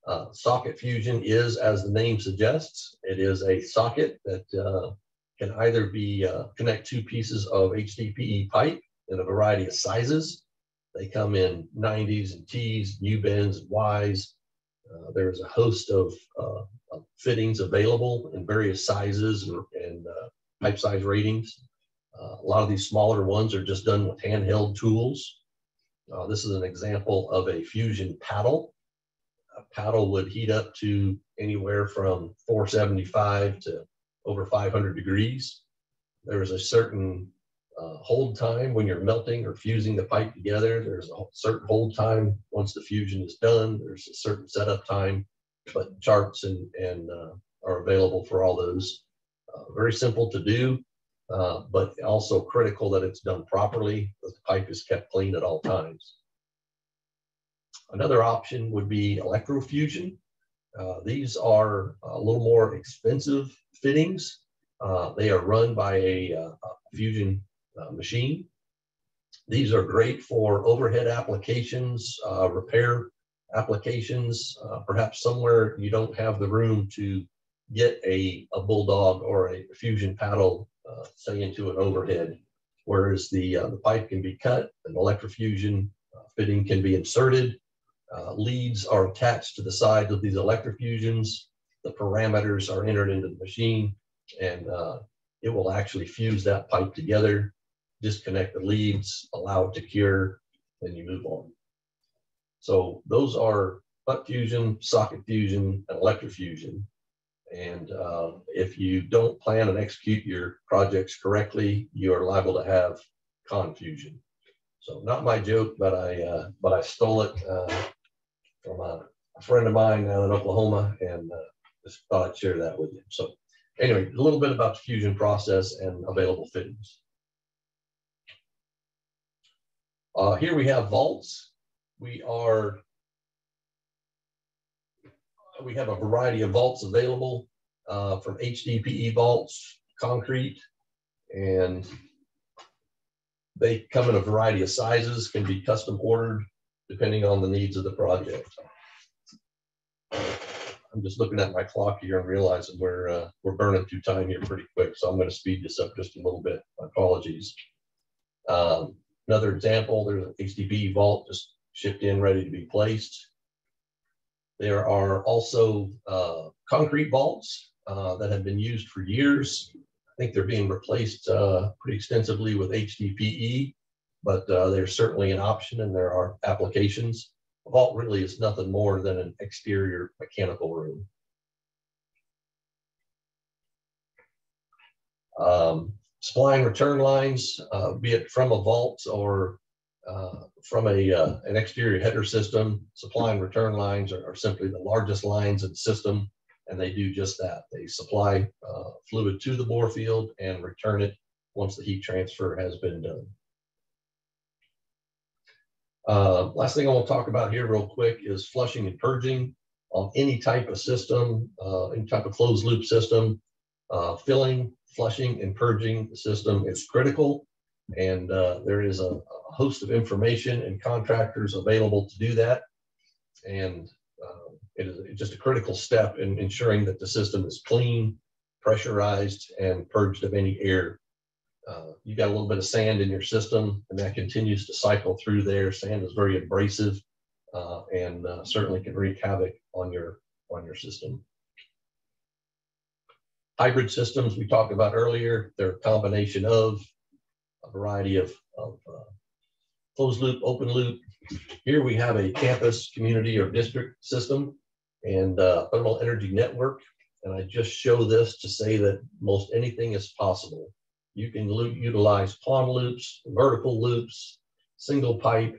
Uh, socket fusion is, as the name suggests, it is a socket that uh, can either be uh, connect two pieces of HDPE pipe in a variety of sizes. They come in 90s and T's, U bends, and Y's. Uh, there's a host of, uh, of, fittings available in various sizes and, and uh, pipe size ratings. Uh, a lot of these smaller ones are just done with handheld tools. Uh, this is an example of a fusion paddle. A paddle would heat up to anywhere from 475 to over 500 degrees. There is a certain uh, hold time when you're melting or fusing the pipe together. There's a certain hold time once the fusion is done. There's a certain setup time, but charts and, and uh, are available for all those. Uh, very simple to do uh, but also critical that it's done properly, that the pipe is kept clean at all times. Another option would be electrofusion. Uh, these are a little more expensive fittings. Uh, they are run by a, uh, a fusion uh, machine. These are great for overhead applications, uh, repair applications, perhaps somewhere you don't have the room to get a, a bulldog or a fusion paddle, uh, say into an overhead, whereas the, uh, the pipe can be cut, an electrofusion uh, fitting can be inserted, uh, leads are attached to the sides of these electrofusions, the parameters are entered into the machine, and uh, it will actually fuse that pipe together, disconnect the leads, allow it to cure, then you move on. So those are butt fusion, socket fusion, and electrofusion. And uh, if you don't plan and execute your projects correctly, you are liable to have confusion. So not my joke, but I uh, but I stole it uh, from a, a, friend of mine down in Oklahoma, and uh, just thought I'd share that with you. So anyway, a little bit about the fusion process and available fittings. Uh, here we have vaults. We are we have a variety of vaults available uh, from HDPE vaults, concrete, and they come in a variety of sizes, can be custom ordered depending on the needs of the project. I'm just looking at my clock here and realizing we're uh, we're burning through time here pretty quick, so I'm going to speed this up just a little bit. My apologies. Um, another example, there's an HDPE vault just shipped in, ready to be placed. There are also uh, concrete vaults uh, that have been used for years. I think they're being replaced uh, pretty extensively with HDPE, but uh, there's certainly an option and there are applications. A vault really is nothing more than an exterior mechanical room. Um, supplying return lines, uh, be it from a vault or from a uh, an exterior header system, supply and return lines are, are, simply the largest lines in the system, and they do just that. They supply uh, fluid to the bore field and return it once the heat transfer has been done. Uh, last thing I want to talk about here real quick is flushing and purging on any type of system, uh, any type of closed loop system. Uh, filling, flushing, and purging the system is critical. And uh, there is a, host of information and contractors available to do that. And uh, it is just a critical step in ensuring that the system is clean, pressurized, and purged of any air. Uh, you got a little bit of sand in your system, and that continues to cycle through there. Sand is very abrasive uh, and uh, certainly can wreak havoc on your on your system. Hybrid systems we talked about earlier, they're a combination of a variety of, of uh, closed loop, open loop. Here we have a campus, community, or district system and uh, thermal energy network. And I just show this to say that most anything is possible. You can loop, utilize pond loops, vertical loops, single pipe,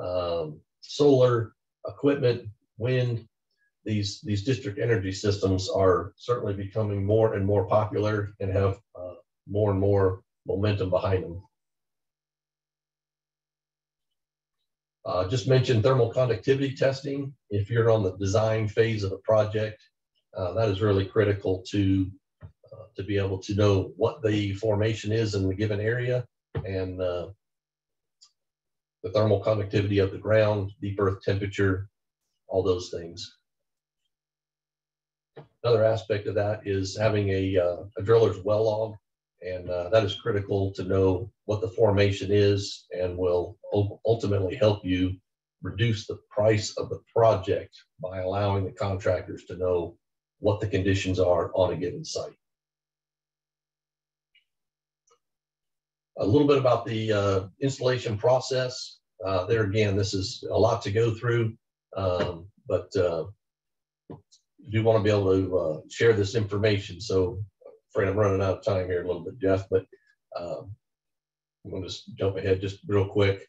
um, solar equipment, wind. These, these district energy systems are certainly becoming more and more popular and have uh, more and more momentum behind them. Uh, just mentioned thermal conductivity testing. If you're on the design phase of a project, uh, that is really critical to uh, to be able to know what the formation is in the given area and uh, the thermal conductivity of the ground, deep earth temperature, all those things. Another aspect of that is having a, uh, a driller's well log and uh, that is critical to know what the formation is and will ultimately help you reduce the price of the project by allowing the contractors to know what the conditions are on a given site. A little bit about the uh, installation process. Uh, there again, this is a lot to go through, um, but uh, do want to be able to uh, share this information. So afraid I'm running out of time here a little bit, Jeff, but um, I'm going to just jump ahead just real quick.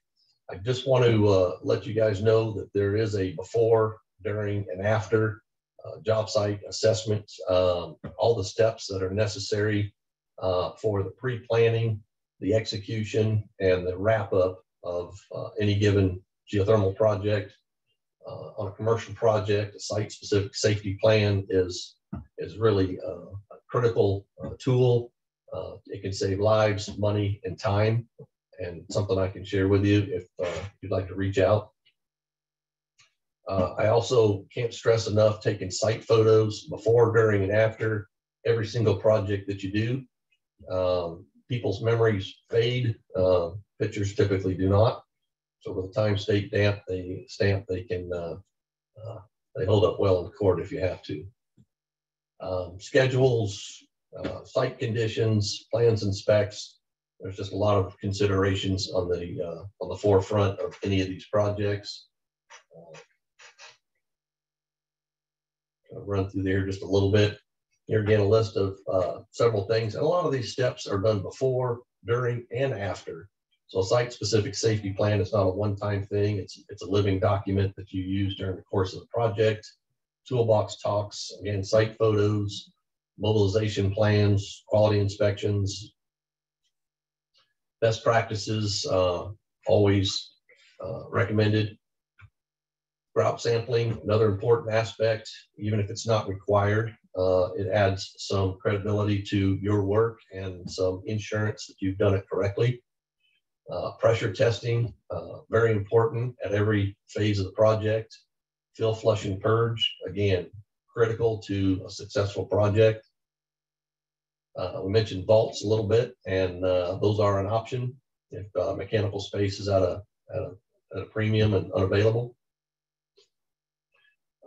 I just want to uh, let you guys know that there is a before, during, and after uh, job site assessment, um, all the steps that are necessary uh, for the pre-planning, the execution, and the wrap up of uh, any given geothermal project. Uh, on a commercial project, a site-specific safety plan is is really uh, critical uh, tool. Uh, it can save lives, money, and time. and something I can share with you if uh, you'd like to reach out. Uh, I also can't stress enough taking site photos before, during, and after every single project that you do. Um, people's memories fade. Uh, pictures typically do not. So with a time stamp, they stamp they can uh, they hold up well in court if you have to. Um, schedules, uh, site conditions, plans and specs. There's just a lot of considerations on the uh, on the forefront of any of these projects. Uh, run through there just a little bit. Here again, a list of uh, several things. And a lot of these steps are done before, during, and after. So a site-specific safety plan is not a one-time thing. It's, it's a living document that you use during the course of the project. Toolbox talks, again, site photos, mobilization plans, quality inspections, best practices, uh, always uh, recommended. Grout sampling, another important aspect, even if it's not required, uh, it adds some credibility to your work and some insurance that you've done it correctly. Uh, pressure testing, uh, very important at every phase of the project. Fill, flush, and purge, again, critical to a successful project. Uh, we mentioned vaults a little bit, and uh, those are an option if uh, mechanical space is at a, at a, at a premium and unavailable.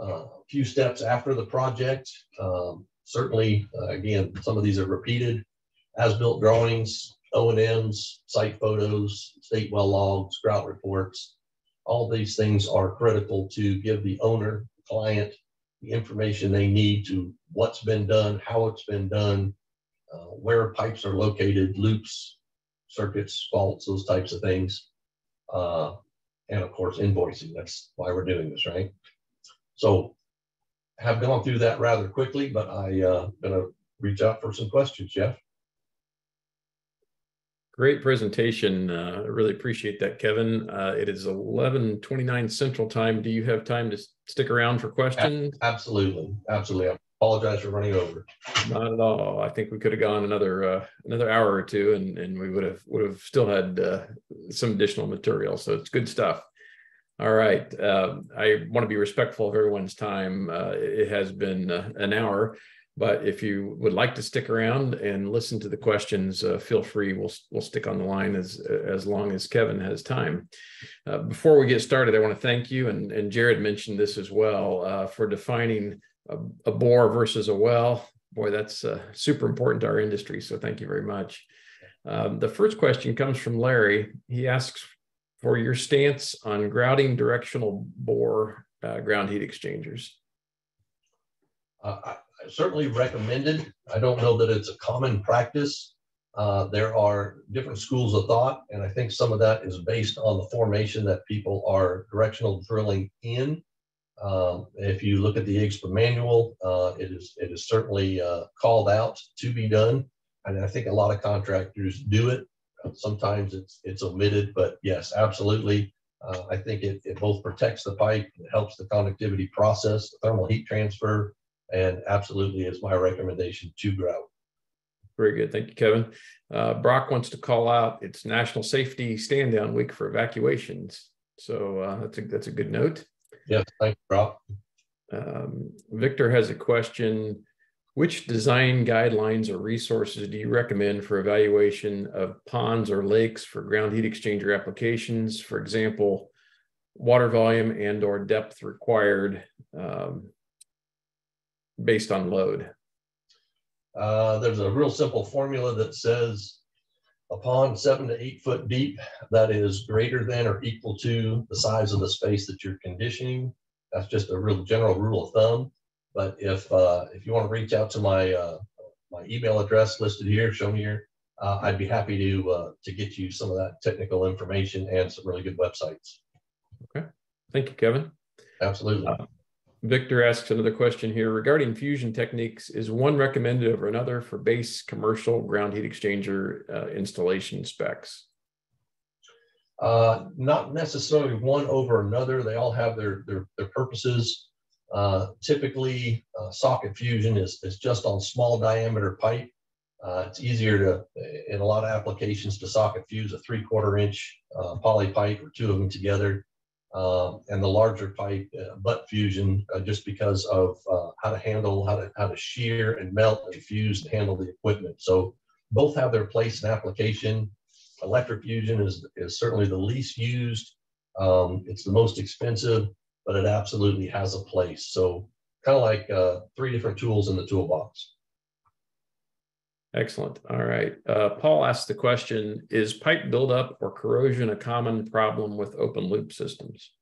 Uh, a few steps after the project. Um, certainly, uh, again, some of these are repeated. As-built drawings, O&Ms, site photos, state well logs, grout reports. All these things are critical to give the owner, client, the information they need to what's been done, how it's been done, uh, where pipes are located, loops, circuits, faults, those types of things. Uh, and of course, invoicing. That's why we're doing this, right? So have gone through that rather quickly, but I uh, gonna reach out for some questions, Jeff. Great presentation. Uh, I really appreciate that, Kevin. Uh, it is 11:29 Central Time. Do you have time to stick around for questions? Absolutely, absolutely. I apologize for running over. Not at all. I think we could have gone another uh, another hour or two, and and we would have would have still had uh, some additional material. So it's good stuff. All right. Uh, I want to be respectful of everyone's time. Uh, it has been uh, an hour, but if you would like to stick around and listen to the questions, uh, feel free. We'll we'll stick on the line as as long as Kevin has time. Uh, before we get started, I want to thank you and and Jared mentioned this as well uh, for defining a, a, bore versus a well. Boy, that's super important to our industry. So thank you very much. Um, the first question comes from Larry. He asks for your stance on grouting directional bore uh, ground heat exchangers? Uh, certainly recommended. I don't know that it's a common practice. Uh, there are different schools of thought, and I think some of that is based on the formation that people are directional drilling in. Um, if you look at the IGSHPA manual, uh, it is it is certainly uh, called out to be done, and I think a lot of contractors do it. Sometimes it's it's omitted, but yes, absolutely. Uh, I think it, it both protects the pipe, it helps the conductivity process, the thermal heat transfer, and absolutely is my recommendation to grow. Very good. Thank you, Kevin. Uh, Brock wants to call out it's National Safety Stand Down Week for excavations. So uh, that's, a, that's a good note. Yes, thank you, Brock. Um, Victor has a question. Which design guidelines or resources do you recommend for evaluation of ponds or lakes for ground heat exchanger applications? For example, water volume and or depth required um, based on load? Uh, there's a real simple formula that says a pond seven to eight foot deep that is greater than or equal to the size of the space that you're conditioning. That's just a real general rule of thumb. But if uh, if you want to reach out to my uh, my email address listed here, shown here, uh, I'd be happy to uh, to get you some of that technical information and some really good websites. Okay, thank you, Kevin. Absolutely. Victor asks another question here regarding fusion techniques. Is one recommended over another for base commercial ground heat exchanger uh, installation specs? Uh, not necessarily one over another. They all have their their, their purposes. Uh, typically, uh, socket fusion is, is just on small diameter pipe. Uh, it's easier to, in a lot of applications, to socket fuse a three quarter inch uh, poly pipe or two of them together. Um, and the larger pipe uh, butt fusion uh, just because of uh, how to handle, how to, how to shear and melt and fuse and handle the equipment. So both have their place in application. Electric fusion is, is certainly the least used. Um, it's the most expensive, but it absolutely has a place. So kind of like uh, three different tools in the toolbox. Excellent. All right. Uh, Paul asked the question Is pipe buildup or corrosion a common problem with open loop systems?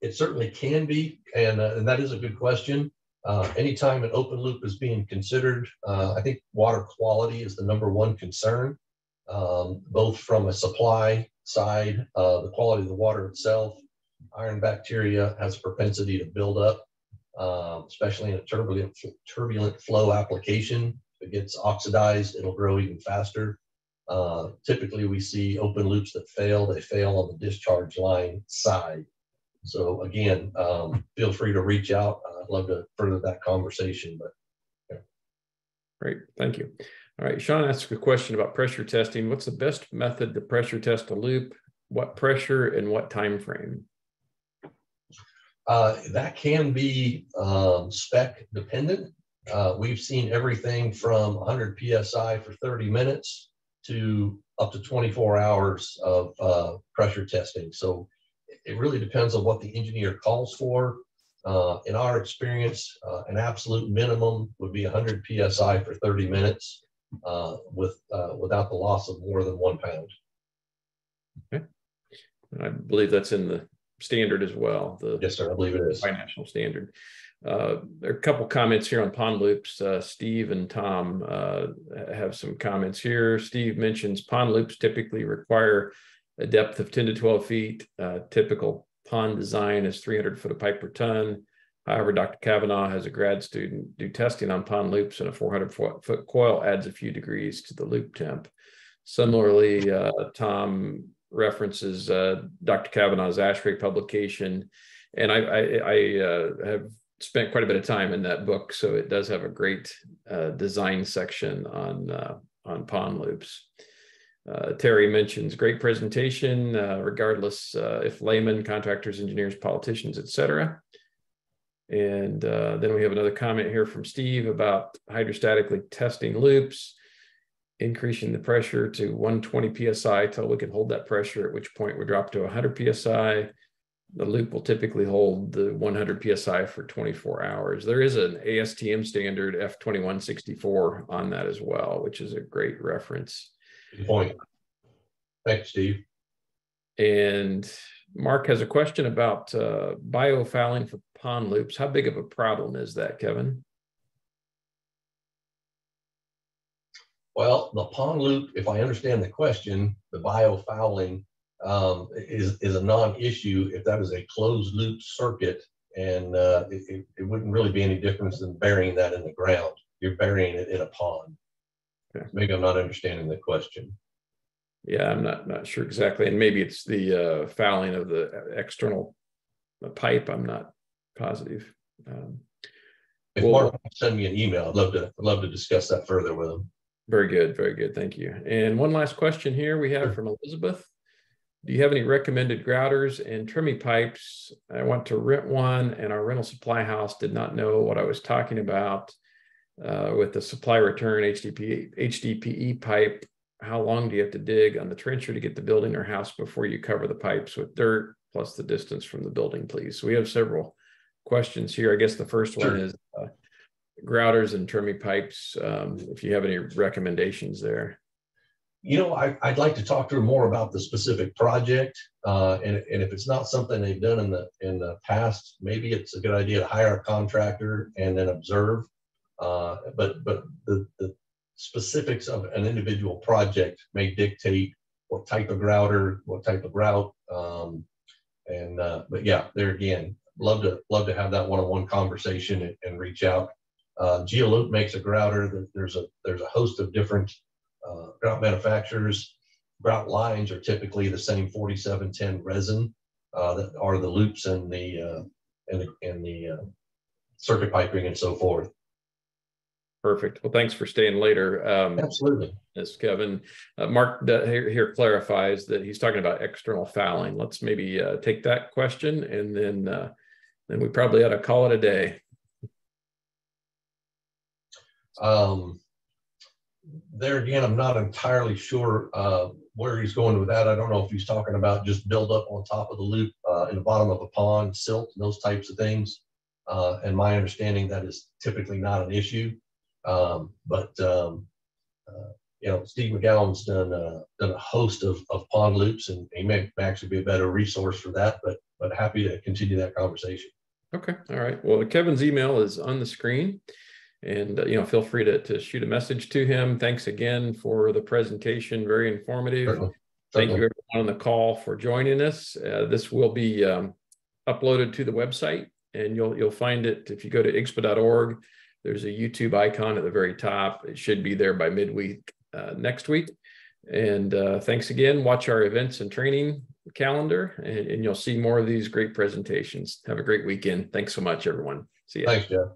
It certainly can be, and, uh, and that is a good question. Uh, anytime an open loop is being considered, uh, I think water quality is the number one concern, um, both from a supply side, uh, the quality of the water itself. Iron bacteria has a propensity to build up, uh, especially in a turbulent, turbulent flow application it gets oxidized, it'll grow even faster. Uh, typically, we see open loops that fail. They fail on the discharge line side. So again, um, feel free to reach out. I'd love to further that conversation. But yeah. great, thank you. All right, Sean asked a question about pressure testing. What's the best method to pressure test a loop? What pressure and what time frame? Uh, that can be um, spec dependent. Uh, we've seen everything from 100 psi for 30 minutes to up to 24 hours of uh, pressure testing. So it really depends on what the engineer calls for. Uh, in our experience, uh, an absolute minimum would be 100 psi for 30 minutes uh, with uh, without the loss of more than one pound. Okay, I believe that's in the standard as well. The yes, sir. I believe it is national standard. Uh, there are a couple comments here on pond loops. Uh, Steve and Tom uh, have some comments here. Steve mentions pond loops typically require a depth of 10 to 12 feet. Uh, typical pond design is 300 foot of pipe per ton. However, Dr. Kavanaugh has a grad student do testing on pond loops and a 400 foot coil adds a few degrees to the loop temp. Similarly, uh, Tom references uh, Dr. Kavanaugh's ASHRAE publication and I, I, I uh, have spent quite a bit of time in that book, so it does have a great uh, design section on uh, on pond loops. Uh, Terry mentions great presentation, uh, regardless uh, if laymen, contractors, engineers, politicians, etc. And uh, then we have another comment here from Steve about hydrostatically testing loops, increasing the pressure to 120 psi till we can hold that pressure, at which point we drop to 100 psi the loop will typically hold the 100 psi for 24 hours. There is an ASTM standard F2164 on that as well, which is a great reference. Good point. Thanks, Steve. And Mark has a question about uh, biofouling for pond loops. How big of a problem is that, Kevin? Well, the pond loop, if I understand the question, the biofouling um, is, is a non-issue if that was a closed loop circuit and uh, it, it, wouldn't really be any difference than burying that in the ground. You're burying it in a pond. Okay. Maybe I'm not understanding the question. Yeah, I'm not not sure exactly, and maybe it's the uh, fouling of the external pipe. I'm not positive. Um, if well, Mark send me an email, I'd love to I'd love to discuss that further with him. Very good, very good. Thank you. And one last question here we have from Elizabeth. Do you have any recommended grouters and tremie pipes? I want to rent one and our rental supply house did not know what I was talking about uh, with the supply return HDPE, HDPE pipe. How long do you have to dig on the trencher to get the building or house before you cover the pipes with dirt plus the distance from the building, please? So we have several questions here. I guess the first one is uh, grouters and tremie pipes. Um, if you have any recommendations there you know, I, would like to talk to her more about the specific project. Uh, and, and if it's not something they've done in the in the past, maybe it's a good idea to hire a contractor and then observe. Uh, but but the, the specifics of an individual project may dictate what type of grouter, what type of grout. Um, and uh, but yeah, there again, love to love to have that one-on-one conversation and, and reach out. Uh, Geoloop makes a grouter. There's a there's a host of different uh, grout manufacturers. Grout lines are typically the same 4710 resin uh, that are the loops and the uh, and the, and the uh, circuit piping and so forth. Perfect. Well, thanks for staying later. Um, Absolutely. As Kevin, uh, Mark uh, here, here, clarifies that he's talking about external fouling. Let's maybe uh, take that question and then uh, then we probably ought to call it a day. Um, there again, I'm not entirely sure uh, where he's going with that. I don't know if he's talking about just build up on top of the loop uh, in the bottom of a pond, silt, and those types of things. Uh, and my understanding that is typically not an issue. Um, but um, uh, you know, Steve McGowan's done done a host of, of pond loops, and he may actually be a better resource for that. But but happy to continue that conversation. Okay, all right. Well, Kevin's email is on the screen and uh, you know feel free to, to shoot a message to him. Thanks again for the presentation. Very informative. Certainly. thank Certainly. you everyone on the call for joining us. Uh, this will be um, uploaded to the website and you'll you'll find it. If you go to igshpa.org there's a youtube icon at the very top. It should be there by midweek uh, next week. And uh, thanks again. Watch our events and training calendar and, and you'll see more of these great presentations. Have a great weekend. Thanks so much everyone. See you thanks jeff